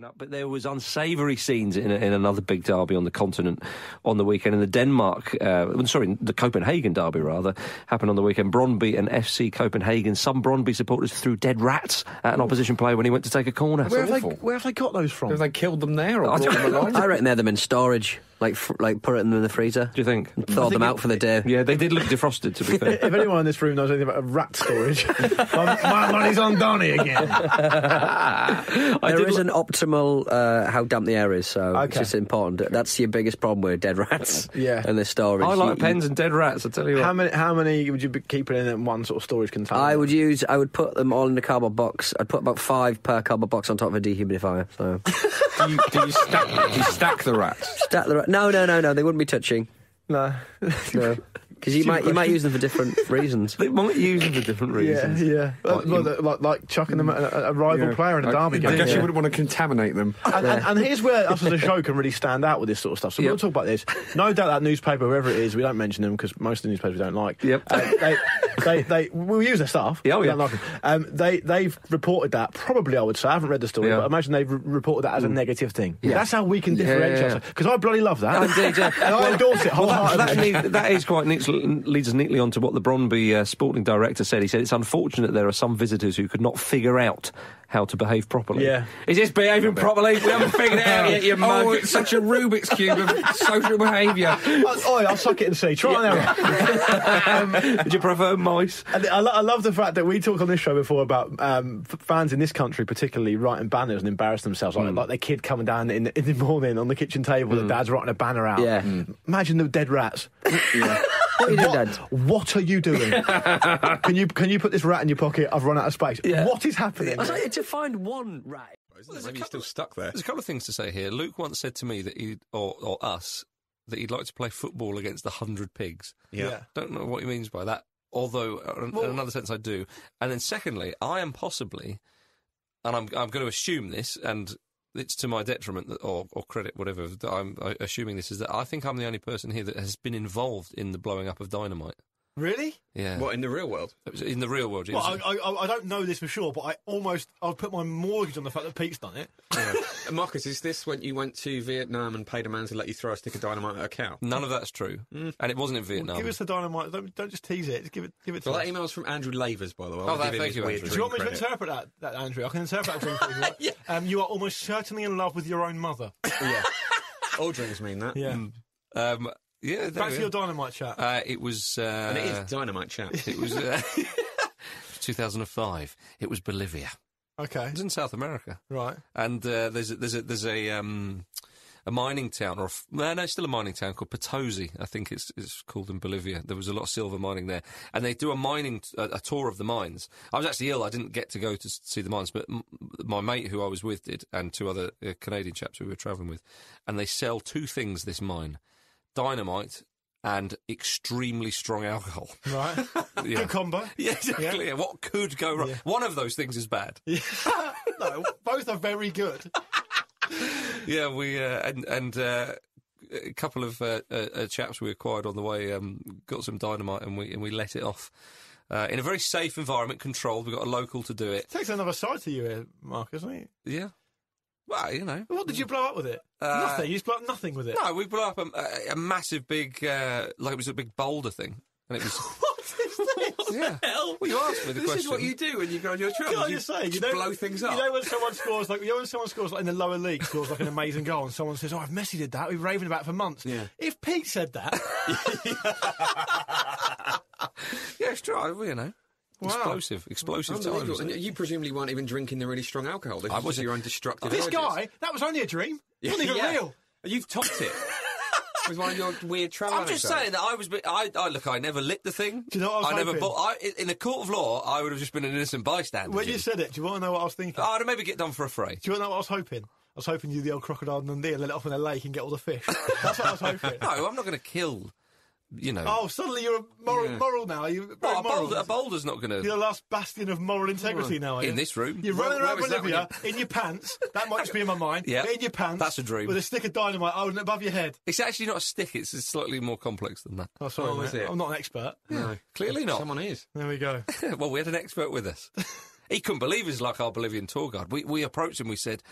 Coming up, But there was unsavoury scenes in, in another big derby on the continent on the weekend. In the Denmark, uh, sorry, the Copenhagen derby rather happened on the weekend. Brondby and FC Copenhagen. Some Brondby supporters threw dead rats at an opposition player when he went to take a corner. Where have, they, where have they got those from? Have they killed them there or brought them along? I reckon they're them in storage, like fr- like put it in them in the freezer. Do you think? Thaw them out for the day. Yeah, they did look defrosted, to be fair. if anyone in this room knows anything about rat storage, my, my money's on Donny again. There is an optimal uh, how damp the air is, so it's just important. That's your biggest problem with dead rats. Yeah. and the storage. I like you- pens and dead rats, I tell you what. How many? How many would you be keeping in one sort of storage container? I would use. I would put them all in a cardboard box. I'd put about five per cardboard box on top of a dehumidifier. So do, you, do, you stack, do you stack the rats? stack the. rats? No, no, no, no. They wouldn't be touching. No. No, because you might you might use them for different reasons. They might use them for different Yeah, reasons. yeah. Like, like, like, like chucking them at a, a rival player in a derby game. I guess Yeah. you wouldn't want to contaminate them. And, and, and here's where us as a show can really stand out with this sort of stuff. So we'll talk about this. No doubt that newspaper, whoever it is, we don't mention them because most of the newspapers we don't like. Yep. Uh, they, they, they, we'll use their stuff. Yeah, oh, We yeah. don't like them. Um, they, they've reported that. Probably, I would say. I haven't read the story, Yeah. but I imagine they've re- reported that as a negative thing. That's how we can differentiate yeah. ourselves. Because I bloody love that. Indeed, yeah. and I endorse it Well, that, wholeheartedly. that, lead- that is quite neat, leads us neatly on to what the Brondby uh, sporting director said. He said it's unfortunate there are some visitors who could not figure out how to behave properly. Yeah. Is this behaving properly? We haven't figured it out yet, you Oh, it's such a Rubik's cube of social behaviour. Oh, I'll suck it and see. Try and error. Would you prefer mice? And I, lo- I love the fact that we talk on this show before about um, f- fans in this country, particularly writing banners and embarrass themselves, like, hmm. like their kid coming down in, in the morning on the kitchen table, the hmm. dad's writing a banner out. Yeah. Hmm. Imagine the dead rats. What are you doing, Dad? What are you doing? can you can you put this rat in your pocket? I've run out of space. What is happening? I was like, to find one rat. Maybe you're still stuck there. There's a couple of things to say here. Luke once said to me that he or, or us that he'd like to play football against the hundred pigs. Yeah. Don't know what he means by that. Although, uh, in another sense, I do. And then, secondly, I am possibly, and I'm I'm going to assume this, and it's to my detriment that, or or credit, whatever. That I'm uh, assuming this is that I think I'm the only person here that has been involved in the blowing up of dynamite. Really? Yeah. What in the real world? In the real world. it Well, I, I, I don't know this for sure, but I almost I'd put my mortgage on the fact that Pete's done it. Yeah. Marcus, is this when you went to Vietnam and paid a man to let you throw a stick of dynamite at a cow? None of that's true, and it wasn't in Vietnam. Give us the dynamite. Don't, don't just tease it. Just give it. Give it to Well, us. that email's from Andrew Lavers, by the way. Oh, that- thank you, Andrew. Do you want me to interpret that, that Andrew? I can interpret that for you. if you um, you are almost certainly in love with your own mother. yeah. All dreams mean that. Yeah. um, yeah, there Back we to are. your dynamite chat. Uh, it was. Uh, And it is dynamite chat. It was. Uh, 2005. It was Bolivia. okay. It was in South America, Right. and uh, there's a, there's a there's a um, a mining town, or a f- no, no, it's still a mining town called Potosi. I think it's it's called in Bolivia. There was a lot of silver mining there, and they do a mining t- a, a tour of the mines. I was actually ill; I didn't get to go to see the mines, but m- my mate who I was with did, and two other uh, Canadian chaps who we were travelling with, and they sell two things. This mine, dynamite. And extremely strong alcohol. Right. Yeah. Good combo. Yeah, exactly. Yeah, What could go wrong? Yeah. One of those things is bad. no, both are very good. Yeah, we uh, and and uh, a couple of uh, uh, uh, chaps we acquired on the way um, got some dynamite and we and we let it off uh, in a very safe environment, controlled. We got a local to do it. Takes another side to you here, Marcus, doesn't it? Yeah. Well, you know. What did you blow up with it? Uh, nothing. You just blew up nothing with it. No, we blew up a, a, a massive, big, uh, like it was a big boulder thing, and it was. What is this? yeah. Well, you asked me the This question. is what you do when you go on your Can travels. I You just say, you just know, blow things up. You know when someone scores like you know when someone scores like in the lower league scores like an amazing goal and someone says, "Oh, if Messi did that, we've raving about it for months." Yeah. If Pete said that, Yeah, it's true. I- You know. Wow. Explosive, explosive times. And you presumably weren't even drinking the really strong alcohol. This I was wasn't. your own destructive this guy, that was only a dream. It wasn't even Yeah. real. You've topped it. with one of your weird travel I'm just saying that I was. I, I look. I never lit the thing. Do you know what I was never. hoping? Bought, I, in a court of law, I would have just been an innocent bystander. When you said it, do you want to know what I was thinking? I'd have maybe get done for a fray. Do you want to know what I was hoping? I was hoping you the old crocodile Dundee and let it off in a lake and get all the fish. That's what I was hoping. No, I'm not going to kill. You know. Oh, suddenly you're a moral, Yeah. moral now. Are you very Well, a, moral? boulder, a boulder's not going You're to. the last bastion of moral integrity now, are you? In this room. You're running where around was that when Bolivia in your pants. That might just be in my mind. Yeah. In your pants. That's a dream. With a stick of dynamite holding it above your head. It's actually not a stick. It's it's slightly more complex than that. Oh, sorry, Oh, is it? I'm not an expert. No. Clearly not. Someone is. There we go. well, we had an expert with us. he couldn't believe his luck, our Bolivian tour guide. We we approached him. We said,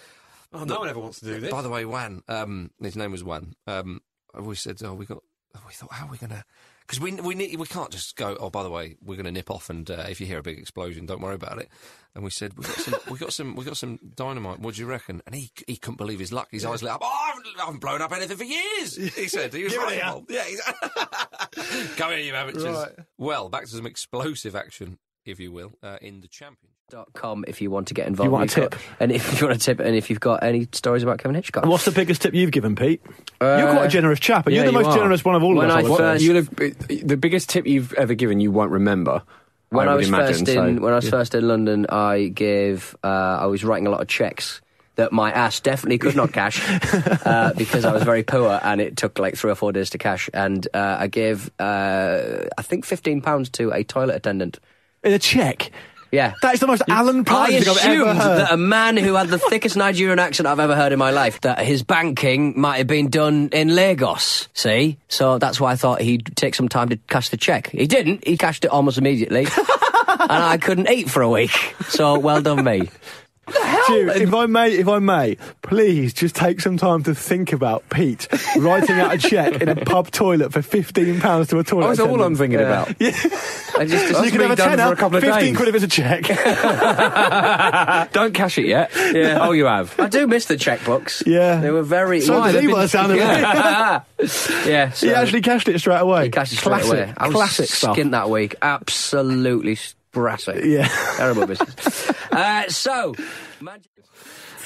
Oh, no one ever wants to do this. By the way, Juan, um, his name was Juan. Um, we said, oh, we got. We thought, how are we going to? Because we we need, we can't just go. Oh, by the way, we're going to nip off, and uh, if you hear a big explosion, don't worry about it. And we said, we got some, we got some, we got some dynamite. What do you reckon? And he he couldn't believe his luck. His eyes lit up. Oh, I haven't, I haven't blown up anything for years. He said, he was right. here. Yeah, he's come here, you amateurs. Right. Well, back to some explosive action, if you will, uh, in the championship. Com if you want to get involved. You want a You've got- tip? and if you want a tip, and if you've got any stories about Kevin Hitchcock. What's the biggest tip you've given, Pete? you're quite a generous chap, and yeah, you're the you most are. generous one of all When of us. I I first- You'll have, the biggest tip you've ever given, you won't remember. when I, I, was imagine. first in when I was yeah. first in London, I gave uh, I was writing a lot of checks that my ass definitely could not cash uh, because I was very poor and it took like three or four days to cash. And uh, I gave uh, I think fifteen pounds to a toilet attendant. in a check. Yeah. That is the most Alan I Price thing I've assumed ever heard. that a man who had the thickest Nigerian accent I've ever heard in my life, that his banking might have been done in Lagos. See? So that's why I thought he'd take some time to cash the check. He didn't. He cashed it almost immediately. and I couldn't eat for a week. So well done me. Stu, if I may, if I may, please just take some time to think about Pete writing out a check in a pub toilet for fifteen pounds to a toilet. Oh, that's all I'm thinking Yeah. about. I just, you That's can me have a done tenner, for a couple of fifteen days. quid if it's a check. Don't cash it yet. Yeah. Oh, you have. I do miss the checkbooks. Yeah. They were very so Why, does they've he, been- by the sound of it. yeah. So He actually cashed it straight away. he cashed it straight classic, away. I was classic stuff. skint that week. Absolutely brassic. Yeah. Terrible business. uh, so, Manchester-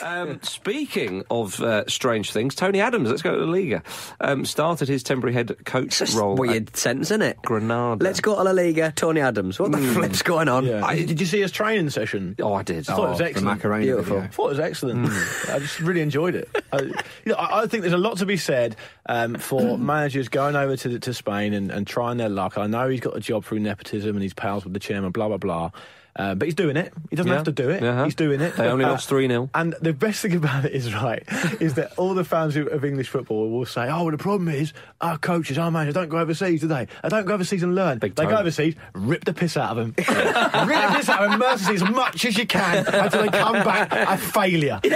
Um, speaking of uh, strange things, Tony Adams, let's go to the Liga, um, started his temporary head coach It's role. weird sentence, isn't it? Granada. Let's go to La Liga, Tony Adams. What the flip's going on? Yeah. Did, did you see his training session? Oh, I did. I thought it was The excellent. Macarena Beautiful. video. I thought it was excellent. I just really enjoyed it. I, you know, I, I think there's a lot to be said um, for managers going over to to Spain and, and trying their luck. I know he's got a job through nepotism and he's pals with the chairman, blah blah blah. Uh, but he's doing it. He doesn't Yeah. have to do it. Uh-huh. He's doing it. They only Uh, lost 3-0. And the best thing about it is, right, is that all the fans of English football will say, oh, well, the problem is our coaches, our managers don't go overseas, do they? They don't go overseas and learn. Big they go overseas, rip the piss out of them. rip the piss out of them mercilessly as much as you can until they come back a failure.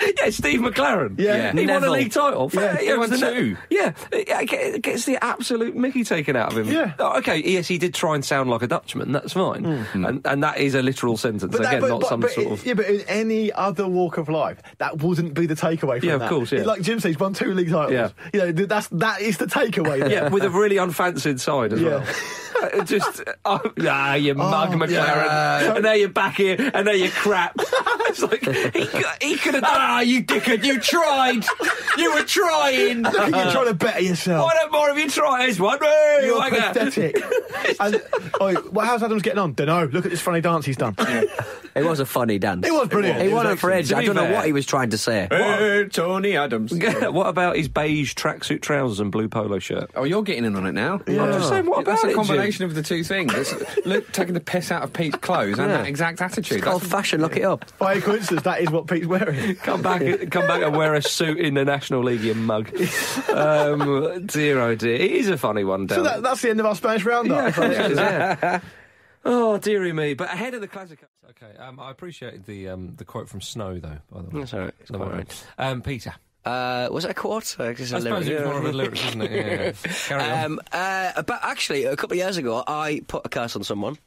Yeah, Steve McClaren. Yeah. he won a league title. Yeah, Fair, he won was the- two. Yeah, it gets the absolute Mickey taken out of him. Yeah. Oh, okay, yes, he did try and sound like a Dutchman. That's fine, hmm. and hmm. and that is a literal sentence. that- Again, not some but sort it- of. Yeah, but in any other walk of life, that wouldn't be the takeaway from Yeah, of that. course, yeah. Like Jim says, he's won two league titles. Yeah. You know, that's, that is the takeaway. Yeah, with a really unfancied side as Yeah. well. Uh, Just, oh, ah, you mug, McClaren. yeah. And now you're back here, and now you're crap. it's like, he, could- he could have done. Ah, you dickhead, you tried! You were trying! Look at you trying to better yourself. Why don't more of you try? It's one way. You're like pathetic. and, oh, well, how's Adams getting on? Don't know. Look at this funny dance he's done. It was a funny dance. It was brilliant. It was won it for excellent. Edge. I don't know what he was trying to say. Hey, Tony Adams. what about his beige tracksuit trousers and blue polo shirt? Oh, you're getting in on it now. I'm just saying, what That's about a it, combination of the two things. It's, look, taking the piss out of Pete's clothes and Yeah. that exact attitude. It's called That's- fashion, look it up. By coincidence, that is what Pete's wearing. Come back, come back and wear a suit in the National League, you mug. Um, dear, oh dear, it is a funny one. Down. So that, that's the end of our Spanish roundup. Yeah, yeah. Oh dearie me! But ahead of the classic. Okay, um, I appreciated the um, the quote from Snow though. By the way, That's all right. It's No quite worry. right. Um, Peter, Uh, was it a quote? Just a I suppose lyric. it's more of a lyrics, isn't it? Yeah, yeah. Carry on. Um, uh, but actually, a couple of years ago, I put a curse on someone.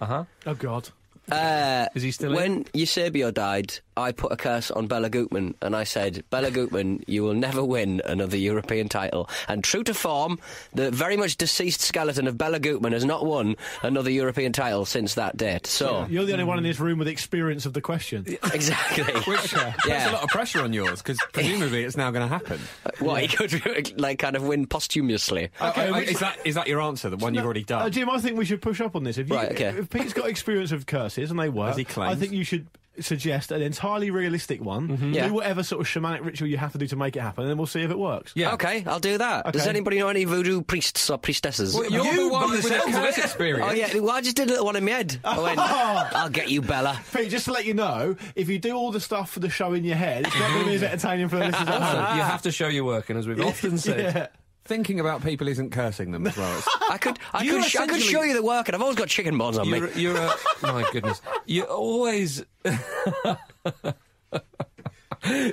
Uh huh. Oh, God. Uh, Is he still in? when Eusebio died, I put a curse on Béla Guttmann, and I said, Béla Guttmann, you will never win another European title. And true to form, the very much deceased skeleton of Béla Guttmann has not won another European title since that date. So, You're the only one in this room with experience of the question. exactly. Which uh, puts Yeah. a lot of pressure on yours because presumably it's now going to happen. what he could like kind of win posthumously. Okay, Uh, which- is that is that your answer? The one you've already done? Uh, Jim, I think we should push up on this. If, you, Right, okay. if Pete's got experience of curses and they work, As he claims. I think you should suggest an entirely realistic one. Mm-hmm. Yeah. Do whatever sort of shamanic ritual you have to do to make it happen, and then we'll see if it works. yeah. Okay, I'll do that. Does anybody know any voodoo priests or priestesses? Well, you're You the one with yourself. curse experience. Oh yeah, well I just did a little one in my head. Oh. I went, I'll get you, Béla. Pete, just to let you know, if you do all the stuff for the show in your head, it's not going to be as entertaining for the listeners at home. you have to show your work, and as we've often said, Yeah. Thinking about people isn't cursing them as well. It's- I could, I You could, sh- I could show you the work, and I've always got chicken bones on me. you're, you're a my goodness, you're always.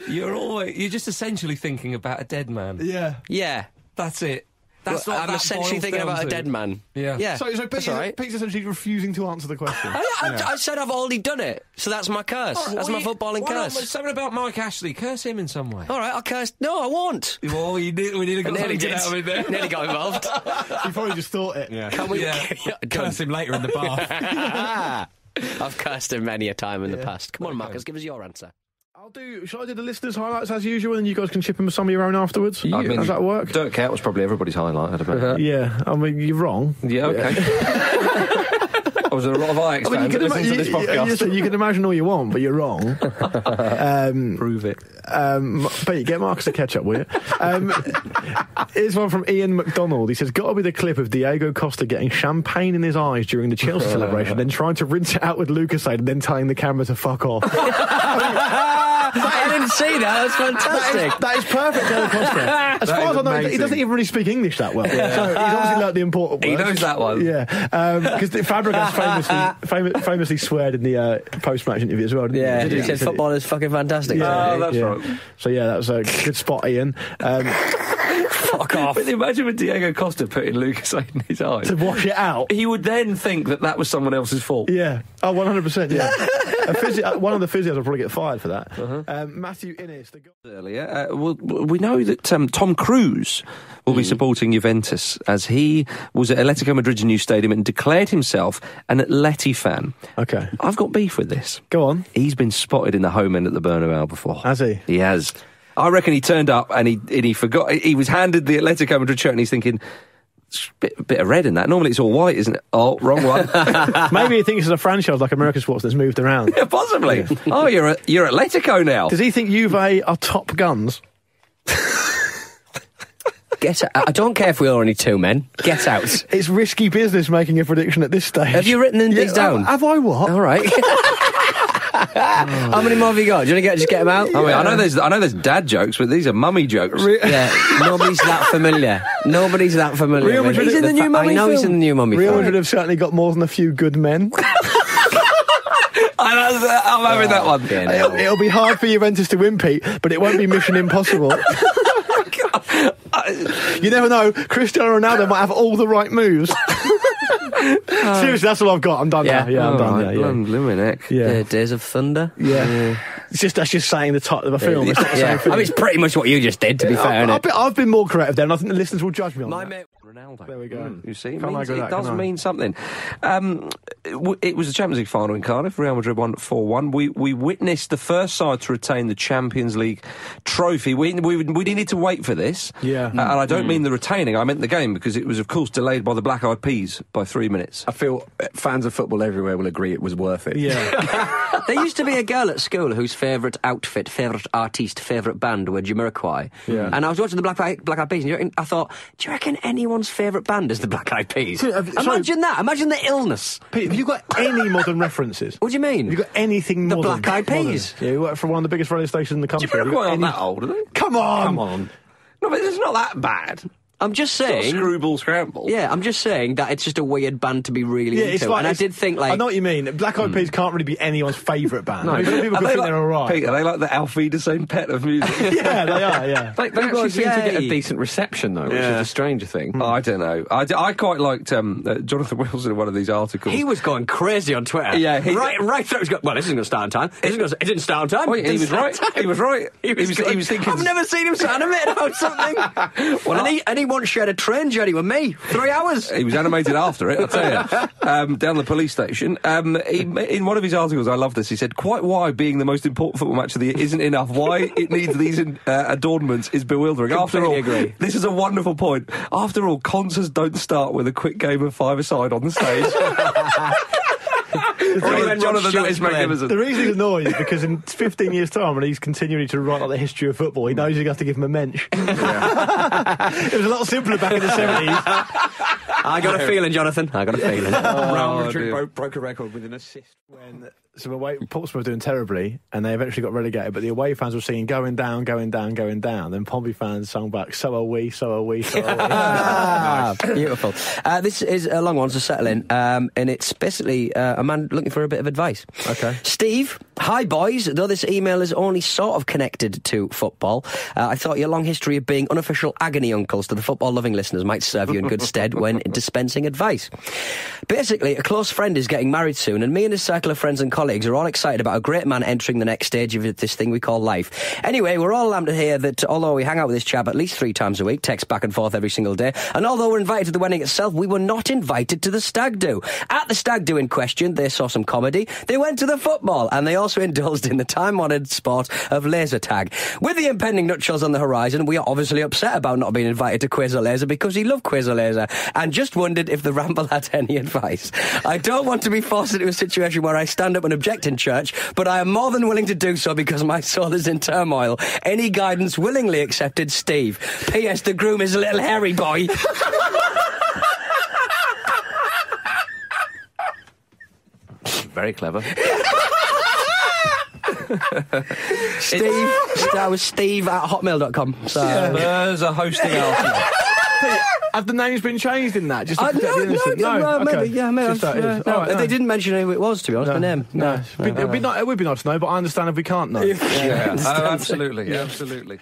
You're always you're just essentially thinking about a dead man. Yeah. Yeah, That's it. That's Well, what I'm that essentially thinking about to. a dead man. Yeah. yeah. So, so that's Pete's, all right. Pete's essentially refusing to answer the question. I, I, I said I've already done it, so that's my curse. All right, that's my you- footballing why not curse. Something about Mike Ashley. Curse him in some way. All right, I'll curse. No, I won't. Oh, you need, we need to get nearly did. out of it there. nearly got involved. you probably just thought it. yeah. Can we? Yeah. Curse him later in the bath. I've cursed him many a time in the past. Come on, Marcus, give us your answer. I'll do. Shall I do the listeners' highlights as usual, and you guys can chip in with some of your own afterwards? I mean, Does that work? Dirk Kuyt was probably everybody's highlight. I'd bet. Yeah. I mean, you're wrong. Yeah, okay. I was a lot of Ajax I mean, you fans can, ima- listen to this you- you- podcast. you can imagine all you want, but you're wrong. um, Prove it. um, Pete, get Marcus to catch up with you. Um, here's one from Ian McDonald. He says, "Got to be the clip of Diego Costa getting champagne in his eyes during the Chelsea celebration, then trying to rinse it out with Lucozade, and then telling the camera to fuck off." I didn't see that. That's fantastic. that is perfect, Diego Costa. As far as I know, he doesn't even really speak English that well, so he's obviously learnt the important one. He knows that one. Yeah, because Fabregas famously, fam- famously sweared in the uh, post-match interview as well. Didn't Yeah, he? he said football is fucking fantastic. Yeah, Oh, that's yeah. right. So yeah, that was a good spot, Ian. Um, Fuck off. But imagine with Diego Costa putting Lucas in his eyes. to wash it out. He would then think that that was someone else's fault. Yeah. Oh, 100%. Yeah. a physio- one of the physios will probably get fired for that. Uh-huh. Um, Matthew Innes. The go- earlier. Uh, well, we know that um, Tom Cruise will be supporting Juventus as he was at Atletico Madrid's new stadium and declared himself an Atleti fan. okay. I've got beef with this. Go on. He's been spotted in the home end at the Bernabeu before. Has he? He has. I reckon he turned up and he and he forgot. He was handed the Atletico Madrid shirt and he's thinking. "It's a Bit, bit of red in that. Normally it's all white, isn't it? Oh, wrong one. Maybe he thinks it's a franchise like American Sports that's moved around. yeah, possibly. Oh, you're a, you're Atletico now. Does he think Juve are top guns? Get out. I don't care if we're only two men. Get out. It's risky business making a prediction at this stage. Have you written these Yeah, down? Have, have I what? All right. How many more have you got? Do you want to get just get them out? I mean, I know there's I know there's dad jokes, but these are mummy jokes. Yeah, nobody's that familiar. Nobody's that familiar. Real with- Madrid- he's in the the new fa- mummy I know he's in the new mummy Real film. Madrid have certainly got more than a few good men. I know that- I'm having that one. Fucking it'll, it'll be hard for Juventus to win, Pete, but it won't be mission impossible. you never know. Cristiano Ronaldo might have all the right moves. Seriously, that's all I've got. I'm done Yeah. now. Yeah, I'm All done. right, Yeah, yeah. blimey neck. Yeah. The Days of Thunder. Yeah. It's just that's just saying the title of a film. It's not the Yeah. same thing. I mean, it's pretty much what you just did, to be fair, I've, I've, been, I've been more creative there, and I think the listeners will judge me on My that. Mate. Ronaldo. There we go. Mm, you see, it, means, argue it that, does I? mean something. Um, it was the Champions League final in Cardiff. Real Madrid won 4 1. We, we witnessed the first side to retain the Champions League trophy. We, we, we needed to wait for this. Yeah. Uh, and I don't mean the retaining, I meant the game because it was, of course, delayed by the Black Eyed Peas by three minutes. I feel uh, fans of football everywhere will agree it was worth it. Yeah. There used to be a girl at school whose favourite outfit, favourite artiste, favourite band were Jamiroquai. Yeah. And I was watching the Black Eyed, Black Eyed Peas, and I thought, do you reckon anyone's favourite band is the Black Eyed Peas? Dude, have- sorry. Imagine that. Imagine the illness. Pete, have you got any modern references? What do you mean? Have you got anything The modern? Black Eyed modern? Peas. Yeah, you work for one of the biggest radio stations in the country. Have you any- that old, are they? Come on! Come on. No, but it's not that bad. I'm just Not saying. screwball scramble. Yeah, I'm just saying that it's just a weird band to be really Yeah, into. it's like, and I did think, like, I know what you mean. Black Eyed Peas can't really be anyone's favourite band. I mean, some people Are they think like, they're all right. Pete, are they like the Alfie Descent pet of music? yeah, they are. Yeah. They, they actually God, seem to get a decent reception, though, which Yeah. is a stranger thing. I don't know. I, d- I quite liked um, uh, Jonathan Wilson in one of these articles. he was going crazy on Twitter. Yeah, he- right, right. through. He was going, well, this isn't going to start on time. This isn't gonna, it didn't start on time. Oh, It he was right. time. He was right. He was, He was- he was thinking- I've never seen him so animated about something. and, he, and he once shared a train journey with me. Three hours. He was animated after it, I'll tell you. Um, down the police station. Um, he, in one of his articles, I love this. He said, "Quite why being the most important football match of the year isn't enough. Why it needs these uh, adornments is bewildering." After all, agree. this is a wonderful point. After all, concerts don't start with a quick game of five-a-side on the stage. when Jonathan, John that is Stewart playing. magnificent. The reason he's annoyed is because in 15 years' time, when he's continuing to write like the history of football, he knows he's going to have to give him a mensch. it was a lot simpler back in the 70s. I got a feeling, Jonathan. I got a feeling. Real Madrid oh, dear. broke, broke a record with an assist. when so away Portsmouth were doing terribly and they eventually got relegated, but the away fans were singing going down, going down, going down. Then Pompey fans sung back, so are we, so are we, so are we. Ah, beautiful. Uh, this is a long one to settle in, um, and it's basically uh, a man looking for a bit of advice. Okay. Steve, hi boys. Though this email is only sort of connected to football, uh, I thought your long history of being unofficial agony uncles to the football-loving listeners might serve you in good stead when dispensing advice. Basically, a close friend is getting married soon, and me and his circle of friends and colleagues are all excited about a great man entering the next stage of this thing we call life. Anyway, we're all lambed to hear that although we hang out with this chap at least three times a week, text back and forth every single day, and although we're invited to the wedding itself, we were not invited to the stag do. At the stag do in question, they saw some comedy, they went to the football, and they also indulged in the time-honoured sport of laser tag. With the impending nutshells on the horizon, we are obviously upset about not being invited to Quasar Laser because he loved Quasar Laser, and just wondered if the ramble had any advice. I don't want to be forced into a situation where I stand up and object in church, but I am more than willing to do so because my soul is in turmoil. Any guidance willingly accepted, Steve. P.S. The groom is a little hairy boy. Very clever. Steve. That was Steve at hotmail.com. So. There's a hosting Arsenal. Have the names been changed in that? Just to Uh, protect no, the no, innocent? no, well, okay. maybe, yeah, maybe. Just that yeah, is. no, All right, they didn't mention who it was, to be honest. No, the name. No, No. It'd be, it'd be not, it would be nice to know, but I understand if we can't know. Yeah, oh, absolutely, absolutely.